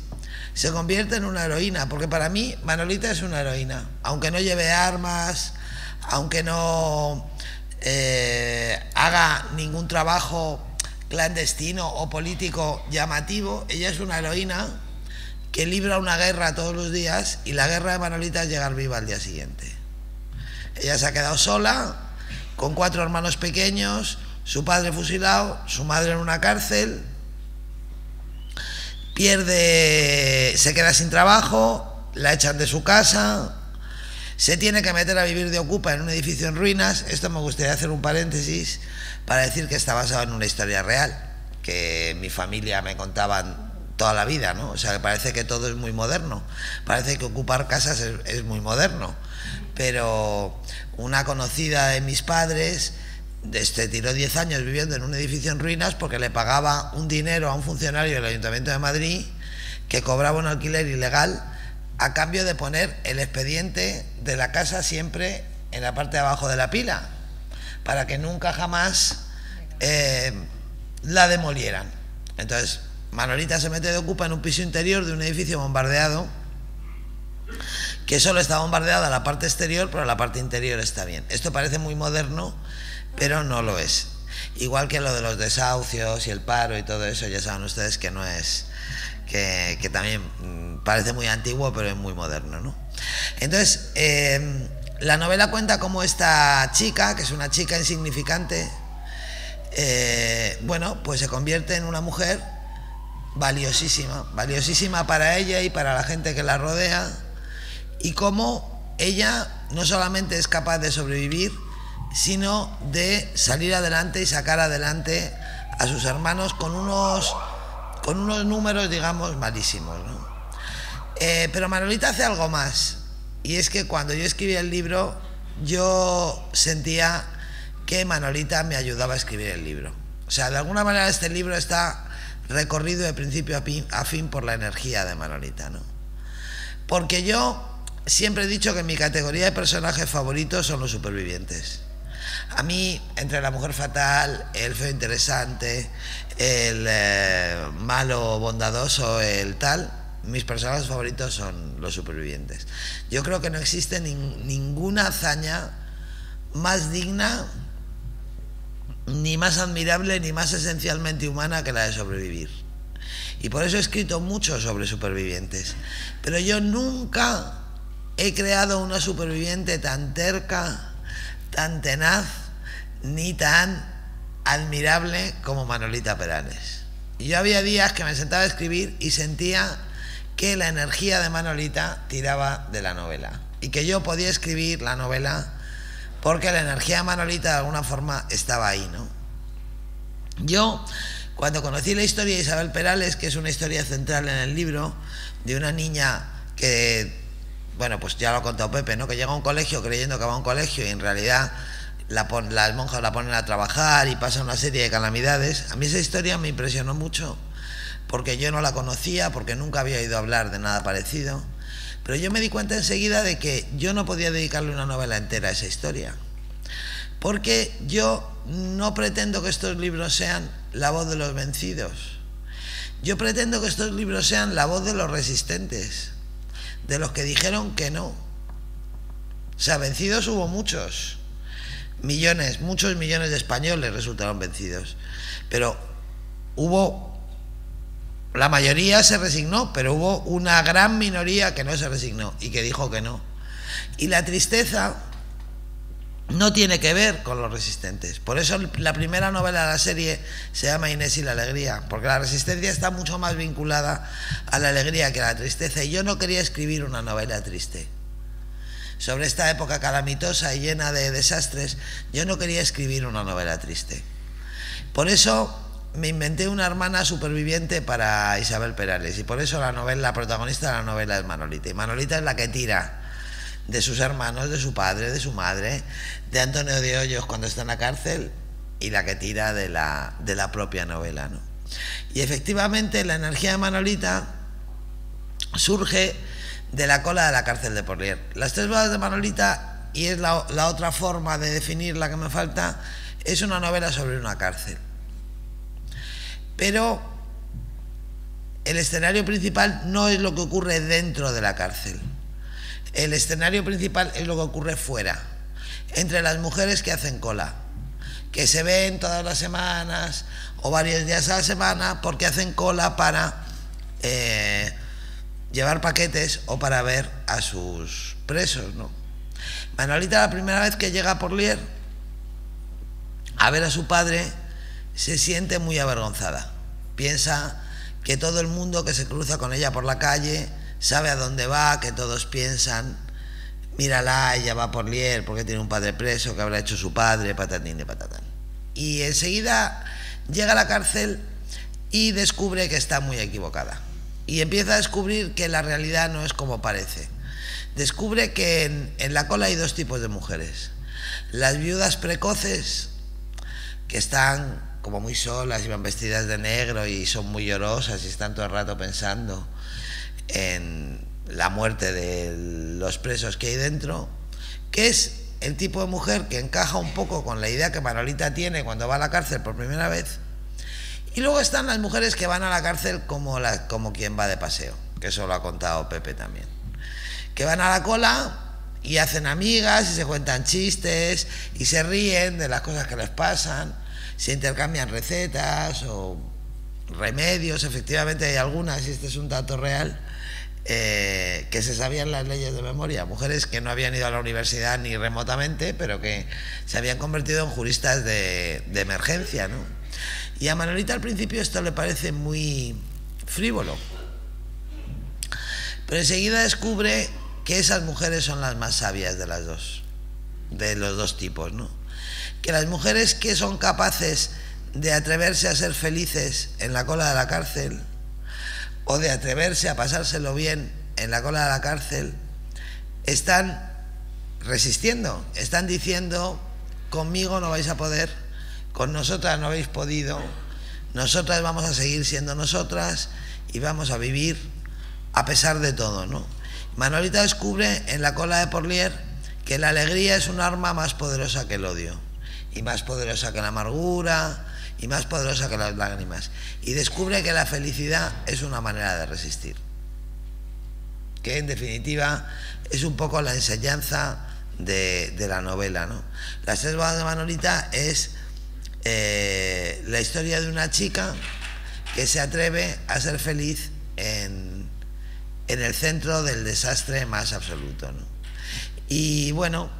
se convierte en una heroína, porque para mí Manolita es una heroína, aunque no lleve armas, aunque no eh, haga ningún trabajo clandestino o político llamativo, ella es una heroína que libra una guerra todos los días y la guerra de Manolita es llegar viva al día siguiente. Ella se ha quedado sola, con cuatro hermanos pequeños, su padre fusilado, su madre en una cárcel, pierde, se queda sin trabajo, la echan de su casa, se tiene que meter a vivir de ocupa en un edificio en ruinas. Esto me gustaría hacer un paréntesis para decir que está basado en una historia real, que mi familia me contaban toda la vida, ¿no? O sea, parece que todo es muy moderno, parece que ocupar casas es, es muy moderno, pero una conocida de mis padres este, tiró 10 años viviendo en un edificio en ruinas porque le pagaba un dinero a un funcionario del Ayuntamiento de Madrid que cobraba un alquiler ilegal a cambio de poner el expediente de la casa siempre en la parte de abajo de la pila, para que nunca jamás eh, la demolieran. Entonces, Manolita se mete de ocupa en un piso interior de un edificio bombardeado, que solo está bombardeada la parte exterior, pero la parte interior está bien. Esto parece muy moderno, pero no lo es. Igual que lo de los desahucios y el paro y todo eso, ya saben ustedes que no es, que, también mm, parece muy antiguo, pero es muy moderno. ¿no? Entonces, eh, la novela cuenta cómo esta chica, que es una chica insignificante, eh, bueno, pues se convierte en una mujer valiosísima, valiosísima para ella y para la gente que la rodea, y cómo ella no solamente es capaz de sobrevivir, sino de salir adelante y sacar adelante a sus hermanos con unos, con unos números, digamos, malísimos. Eh, pero Manolita hace algo más, y es que cuando yo escribí el libro, yo sentía que Manolita me ayudaba a escribir el libro. O sea, de alguna manera este libro está recorrido de principio a fin, por la energía de Manolita, ¿no? Porque yo siempre he dicho que mi categoría de personajes favoritos son los supervivientes. A mí, entre la mujer fatal, el feo interesante, el eh, malo bondadoso, el tal, mis personajes favoritos son los supervivientes. Yo creo que no existe ninguna hazaña más digna ni más admirable ni más esencialmente humana que la de sobrevivir. Y por eso he escrito mucho sobre supervivientes. Pero yo nunca he creado una superviviente tan terca, tan tenaz, ni tan admirable como Manolita Perales. Y yo había días que me sentaba a escribir y sentía que la energía de Manolita tiraba de la novela. Y que yo podía escribir la novela porque la energía de Manolita de alguna forma estaba ahí, ¿no? Yo, cuando conocí la historia de Isabel Perales, que es una historia central en el libro, de una niña que, bueno, pues ya lo ha contado Pepe, ¿no? Que llega a un colegio creyendo que va a un colegio y en realidad la las monjas la ponen a trabajar y pasa una serie de calamidades. A mí esa historia me impresionó mucho porque yo no la conocía, porque nunca había oído hablar de nada parecido. Pero yo me di cuenta enseguida de que yo no podía dedicarle una novela entera a esa historia. Porque yo no pretendo que estos libros sean la voz de los vencidos. Yo pretendo que estos libros sean la voz de los resistentes, de los que dijeron que no. O sea, vencidos hubo muchos. Millones, muchos millones de españoles resultaron vencidos. Pero hubo la mayoría se resignó, pero hubo una gran minoría que no se resignó y que dijo que no. Y la tristeza no tiene que ver con los resistentes. Por eso la primera novela de la serie se llama Inés y la alegría, porque la resistencia está mucho más vinculada a la alegría que a la tristeza. Y yo no quería escribir una novela triste. Sobre esta época calamitosa y llena de desastres, yo no quería escribir una novela triste. Por eso me inventé una hermana superviviente para Isabel Perales y por eso la novela, la protagonista de la novela es Manolita. Y Manolita es la que tira de sus hermanos, de su padre, de su madre, de Antonio de Hoyos cuando está en la cárcel y la que tira de la, de la propia novela. ¿no? Y efectivamente la energía de Manolita surge de la cola de la cárcel de Porlier. Las tres bodas de Manolita, y es la, la otra forma de definir la que me falta, es una novela sobre una cárcel. Pero el escenario principal no es lo que ocurre dentro de la cárcel. El escenario principal es lo que ocurre fuera, entre las mujeres que hacen cola, que se ven todas las semanas o varios días a la semana porque hacen cola para eh, llevar paquetes o para ver a sus presos. ¿no? Manolita la primera vez que llega por Lier a ver a su padre se siente muy avergonzada. Piensa que todo el mundo que se cruza con ella por la calle sabe a dónde va, que todos piensan, mírala, ella va por Lier porque tiene un padre preso, que habrá hecho su padre, patatín y patatán. Y enseguida llega a la cárcel y descubre que está muy equivocada. Y empieza a descubrir que la realidad no es como parece. Descubre que en, en la cola hay dos tipos de mujeres. Las viudas precoces, que están como muy solas y van vestidas de negro y son muy llorosas y están todo el rato pensando en la muerte de los presos que hay dentro, que es el tipo de mujer que encaja un poco con la idea que Manolita tiene cuando va a la cárcel por primera vez. Y luego están las mujeres que van a la cárcel como, la, como quien va de paseo, que eso lo ha contado Pepe también. Que van a la cola y hacen amigas y se cuentan chistes y se ríen de las cosas que les pasan, se intercambian recetas o remedios, efectivamente hay algunas, y este es un dato real, eh, que se sabían las leyes de memoria, mujeres que no habían ido a la universidad ni remotamente, pero que se habían convertido en juristas de, de emergencia. ¿no? Y a Manolita al principio esto le parece muy frívolo, pero enseguida descubre que esas mujeres son las más sabias de las dos, de los dos tipos, ¿no? Que las mujeres que son capaces de atreverse a ser felices en la cola de la cárcel o de atreverse a pasárselo bien en la cola de la cárcel, están resistiendo, están diciendo, conmigo no vais a poder, con nosotras no habéis podido, nosotras vamos a seguir siendo nosotras y vamos a vivir a pesar de todo, ¿no? Manolita descubre en la cola de Porlier que la alegría es un arma más poderosa que el odio, y más poderosa que la amargura, y más poderosa que las lágrimas. Y descubre que la felicidad es una manera de resistir. Que en definitiva es un poco la enseñanza de, la novela. ¿no? Tres bodas de Manolita es eh, la historia de una chica que se atreve a ser feliz en en el centro del desastre más absoluto. Y bueno,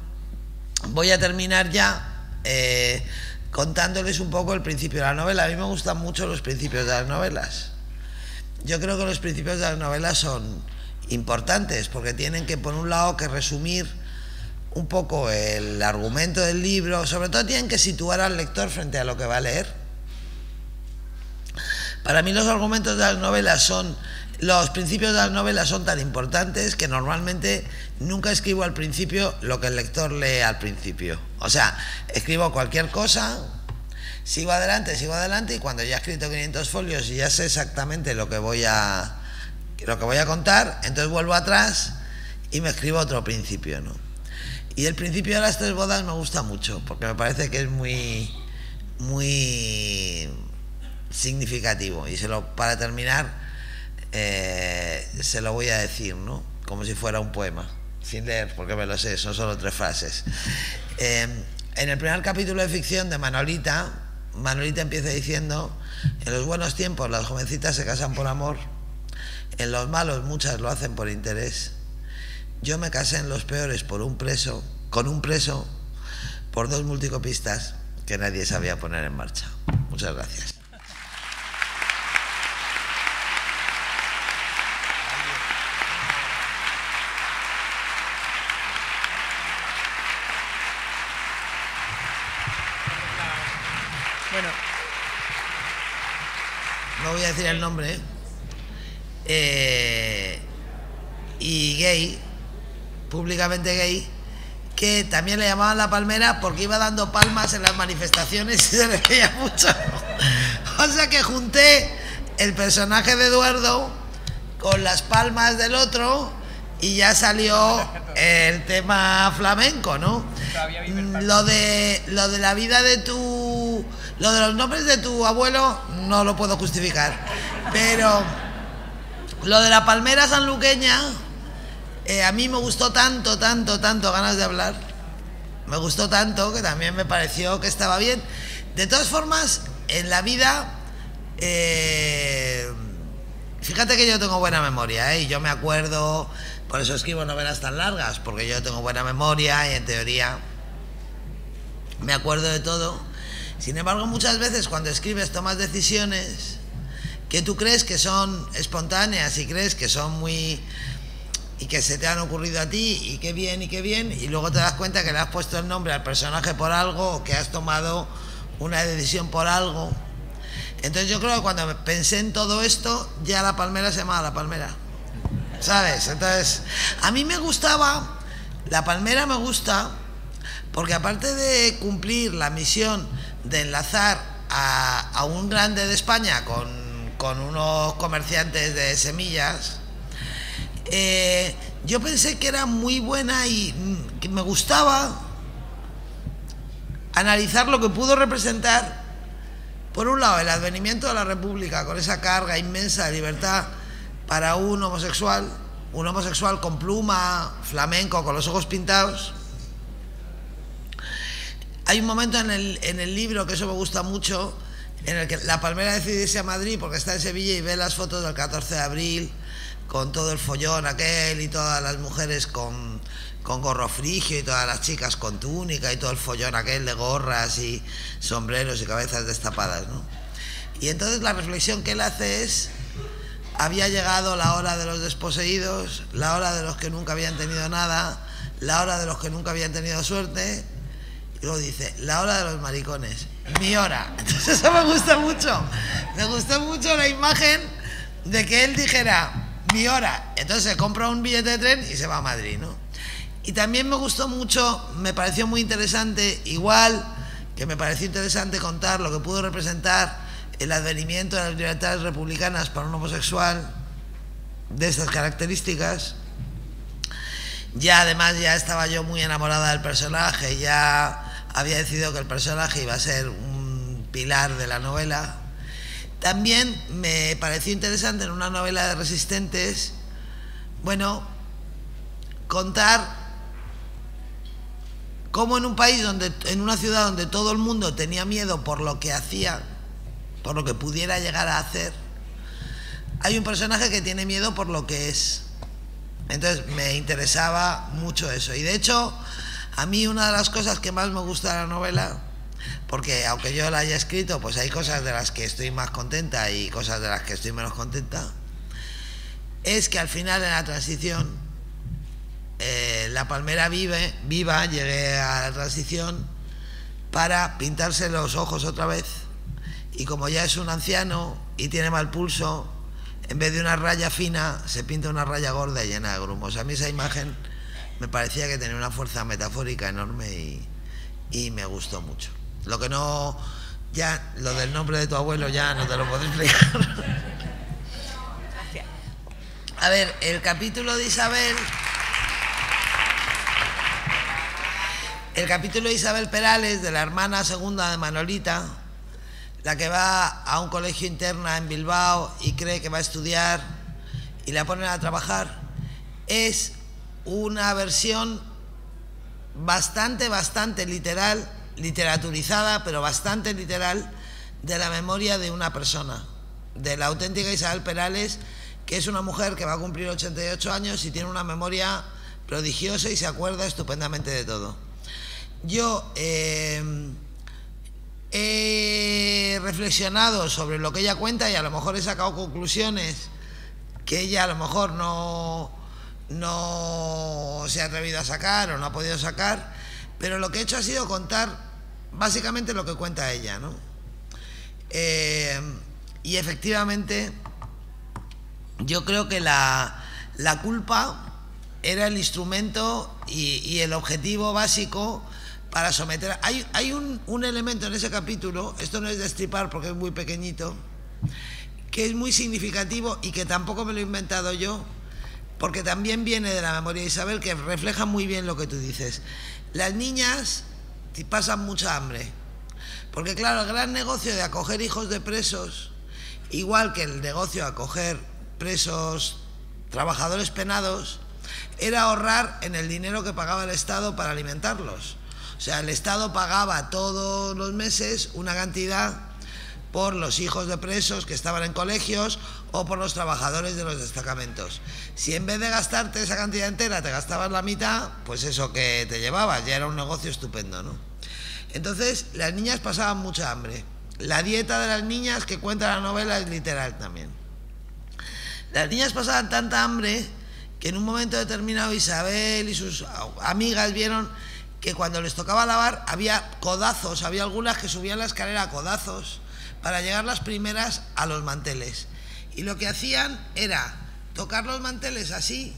voy a terminar ya eh, contándoles un poco el principio de la novela. A mí me gustan mucho los principios de las novelas. Yo creo que los principios de las novelas son importantes porque tienen que, por un lado, que resumir un poco el argumento del libro, sobre todo tienen que situar al lector frente a lo que va a leer. Para mí los argumentos de las novelas son los principios de las novelas son tan importantes que normalmente nunca escribo al principio lo que el lector lee al principio. O sea, escribo cualquier cosa, sigo adelante, sigo adelante y cuando ya he escrito 500 folios y ya sé exactamente lo que voy a lo que voy a contar, entonces vuelvo atrás y me escribo otro principio, ¿no? Y el principio de las tres bodas me gusta mucho porque me parece que es muy muy significativo y se lo para terminar eh, se lo voy a decir, ¿no? Como si fuera un poema, sin leer, porque me lo sé, son solo tres frases. Eh, en el primer capítulo de ficción de Manolita, Manolita empieza diciendo, en los buenos tiempos las jovencitas se casan por amor, en los malos muchas lo hacen por interés. Yo me casé en los peores por un preso, con un preso, por dos multicopistas que nadie sabía poner en marcha. Muchas gracias. No voy a decir el nombre, eh, y gay, públicamente gay, que también le llamaban la palmera porque iba dando palmas en las manifestaciones y se le veía mucho. o sea que junté el personaje de Eduardo con las palmas del otro y ya salió el tema flamenco, ¿no? Lo de, lo de la vida de tu lo de los nombres de tu abuelo no lo puedo justificar. Pero lo de la palmera sanluqueña, eh, a mí me gustó tanto, tanto, tanto ganas de hablar. Me gustó tanto que también me pareció que estaba bien. De todas formas, en la vida, eh, fíjate que yo tengo buena memoria, ¿eh? y yo me acuerdo, por eso escribo novelas tan largas, porque yo tengo buena memoria y en teoría me acuerdo de todo. Sin embargo, muchas veces cuando escribes tomas decisiones que tú crees que son espontáneas y crees que son muy y que se te han ocurrido a ti y qué bien y qué bien y luego te das cuenta que le has puesto el nombre al personaje por algo o que has tomado una decisión por algo. Entonces yo creo que cuando pensé en todo esto ya la palmera se llamaba la palmera. ¿Sabes? Entonces, a mí me gustaba, la palmera me gusta porque aparte de cumplir la misión de enlazar a, un grande de España con, unos comerciantes de semillas, eh, yo pensé que era muy buena y mm, que me gustaba analizar lo que pudo representar, por un lado, el advenimiento de la República con esa carga inmensa de libertad para un homosexual, un homosexual con pluma, flamenco, con los ojos pintados. Hay un momento en el, en el libro, que eso me gusta mucho, en el que la palmera decide irse a Madrid porque está en Sevilla y ve las fotos del 14 de abril con todo el follón aquel y todas las mujeres con, con gorro frigio y todas las chicas con túnica y todo el follón aquel de gorras y sombreros y cabezas destapadas, ¿no? Y entonces la reflexión que él hace es, había llegado la hora de los desposeídos, la hora de los que nunca habían tenido nada, la hora de los que nunca habían tenido suerte, y luego dice, la hora de los maricones, mi hora. Entonces eso me gusta mucho, me gustó mucho la imagen de que él dijera, mi hora. Entonces se compra un billete de tren y se va a Madrid, ¿no? Y también me gustó mucho, me pareció muy interesante, igual que me pareció interesante contar lo que pudo representar el advenimiento de las libertades republicanas para un homosexual de estas características. Ya además ya estaba yo muy enamorada del personaje, ya había decidido que el personaje iba a ser un pilar de la novela también me pareció interesante en una novela de resistentes, bueno, contar cómo en un país donde, en una ciudad donde todo el mundo tenía miedo por lo que hacía, por lo que pudiera llegar a hacer, hay un personaje que tiene miedo por lo que es. Entonces me interesaba mucho eso. Y de hecho, a mí una de las cosas que más me gusta de la novela porque aunque yo la haya escrito, pues hay cosas de las que estoy más contenta y cosas de las que estoy menos contenta, es que al final en la transición eh, la palmera vive, viva, llegué a la transición para pintarse los ojos otra vez y como ya es un anciano y tiene mal pulso, en vez de una raya fina se pinta una raya gorda y llena de grumos. A mí esa imagen me parecía que tenía una fuerza metafórica enorme y, y me gustó mucho. Lo que no, ya, lo del nombre de tu abuelo ya no te lo puedo explicar. A ver, el capítulo de Isabel. El capítulo de Isabel Perales, de la hermana segunda de Manolita, la que va a un colegio interna en Bilbao y cree que va a estudiar y la ponen a trabajar, es una versión bastante, bastante literal literaturizada, pero bastante literal, de la memoria de una persona, de la auténtica Isabel Perales, que es una mujer que va a cumplir 88 años y tiene una memoria prodigiosa y se acuerda estupendamente de todo. Yo eh, he reflexionado sobre lo que ella cuenta y a lo mejor he sacado conclusiones que ella a lo mejor no, no se ha atrevido a sacar o no ha podido sacar, pero lo que he hecho ha sido contar básicamente lo que cuenta ella, ¿no? Eh, y efectivamente, yo creo que la, culpa era el instrumento y, el objetivo básico para someter. Hay, hay un, un, elemento en ese capítulo, esto no es de estripar porque es muy pequeñito, que es muy significativo y que tampoco me lo he inventado yo, porque también viene de la memoria de Isabel, que refleja muy bien lo que tú dices. Las niñas pasan mucha hambre. Porque claro, el gran negocio de acoger hijos de presos, igual que el negocio de acoger presos, trabajadores penados, era ahorrar en el dinero que pagaba el Estado para alimentarlos. O sea, el Estado pagaba todos los meses una cantidad por los hijos de presos que estaban en colegios o por los trabajadores de los destacamentos. Si en vez de gastarte esa cantidad entera te gastabas la mitad, pues eso que te llevabas ya era un negocio estupendo, ¿no? Entonces, las niñas pasaban mucha hambre. La dieta de las niñas que cuenta la novela es literal también. Las niñas pasaban tanta hambre que en un momento determinado Isabel y sus amigas vieron que cuando les tocaba lavar había codazos, había algunas que subían la escalera a codazos para llegar las primeras a los manteles. Y lo que hacían era tocar los manteles así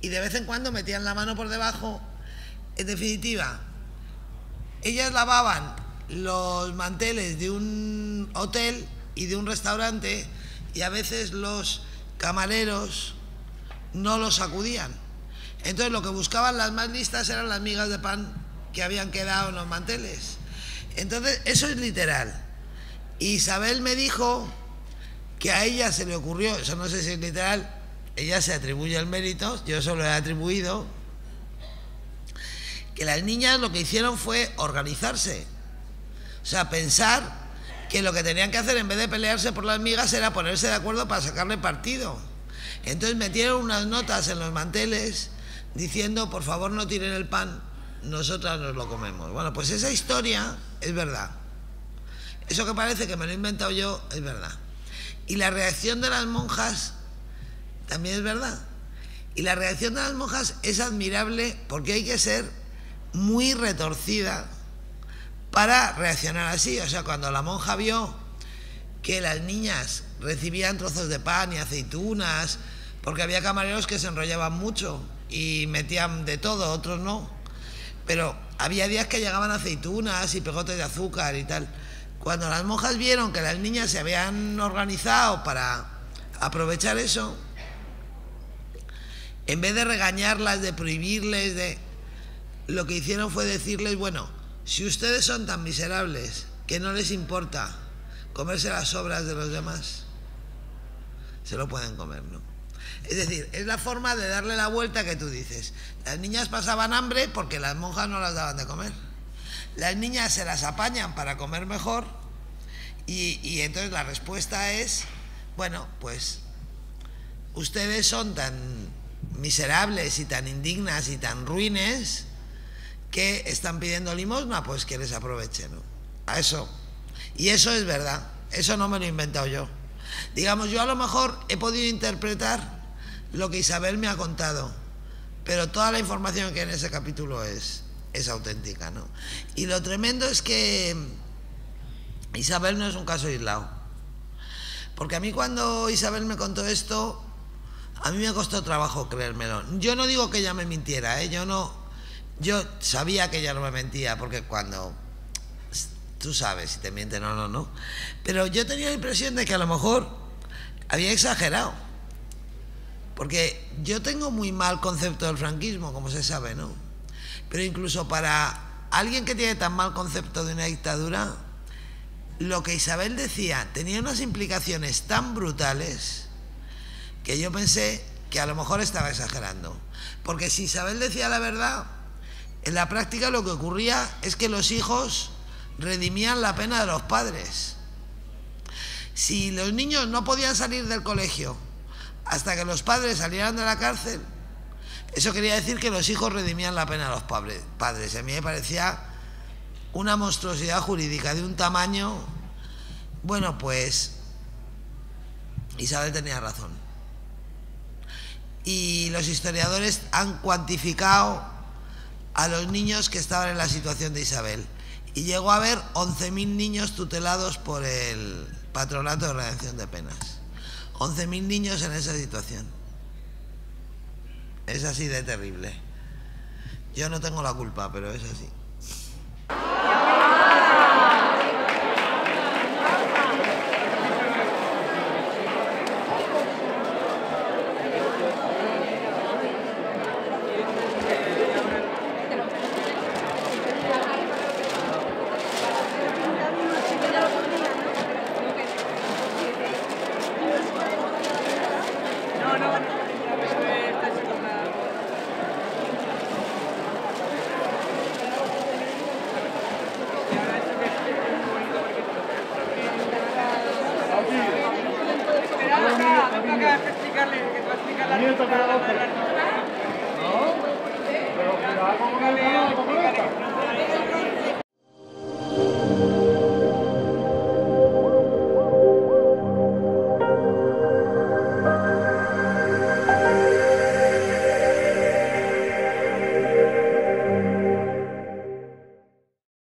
y de vez en cuando metían la mano por debajo. En definitiva, ellas lavaban los manteles de un hotel y de un restaurante y a veces los camareros no los acudían. Entonces lo que buscaban las más listas eran las migas de pan que habían quedado en los manteles. Entonces, eso es literal. Isabel me dijo que a ella se le ocurrió, eso no sé si es literal, ella se atribuye el mérito, yo solo he atribuido, que las niñas lo que hicieron fue organizarse. O sea, pensar que lo que tenían que hacer en vez de pelearse por las migas era ponerse de acuerdo para sacarle partido. Entonces metieron unas notas en los manteles diciendo, por favor no tiren el pan, nosotras nos lo comemos. Bueno, pues esa historia es verdad. Eso que parece que me lo he inventado yo es verdad. Y la reacción de las monjas también es verdad. Y la reacción de las monjas es admirable porque hay que ser muy retorcida para reaccionar así. O sea, cuando la monja vio que las niñas recibían trozos de pan y aceitunas, porque había camareros que se enrollaban mucho y metían de todo, otros no. Pero había días que llegaban aceitunas y pegotes de azúcar y tal. Cuando las monjas vieron que las niñas se habían organizado para aprovechar eso, en vez de regañarlas, de prohibirles, de lo que hicieron fue decirles, bueno, si ustedes son tan miserables que no les importa comerse las sobras de los demás, se lo pueden comer, ¿no? Es decir, es la forma de darle la vuelta que tú dices. Las niñas pasaban hambre porque las monjas no las daban de comer. Las niñas se las apañan para comer mejor y, entonces la respuesta es, bueno, pues ustedes son tan miserables y tan indignas y tan ruines que están pidiendo limosna, pues que les aprovechen. A eso. Y eso es verdad. Eso no me lo he inventado yo. Digamos, yo a lo mejor he podido interpretar lo que Isabel me ha contado, pero toda la información que en ese capítulo es, es auténtica. ¿no? Y lo tremendo es que Isabel no es un caso aislado. Porque a mí cuando Isabel me contó esto, a mí me costó trabajo creérmelo. Yo no digo que ella me mintiera, ¿eh? yo no, yo sabía que ella no me mentía, porque cuando tú sabes si te mienten o no, no. Pero yo tenía la impresión de que a lo mejor había exagerado. Porque yo tengo muy mal concepto del franquismo, como se sabe, ¿no? Pero incluso para alguien que tiene tan mal concepto de una dictadura, lo que Isabel decía tenía unas implicaciones tan brutales que yo pensé que a lo mejor estaba exagerando. Porque si Isabel decía la verdad, en la práctica lo que ocurría es que los hijos redimían la pena de los padres. Si los niños no podían salir del colegio hasta que los padres salieran de la cárcel, eso quería decir que los hijos redimían la pena a los padres. A mí me parecía una monstruosidad jurídica de un tamaño... Bueno, pues Isabel tenía razón. Y los historiadores han cuantificado a los niños que estaban en la situación de Isabel. Y llegó a haber 11.000 niños tutelados por el Patronato de Redención de Penas. 11.000 niños en esa situación. Es así de terrible. Yo no tengo la culpa, pero es así.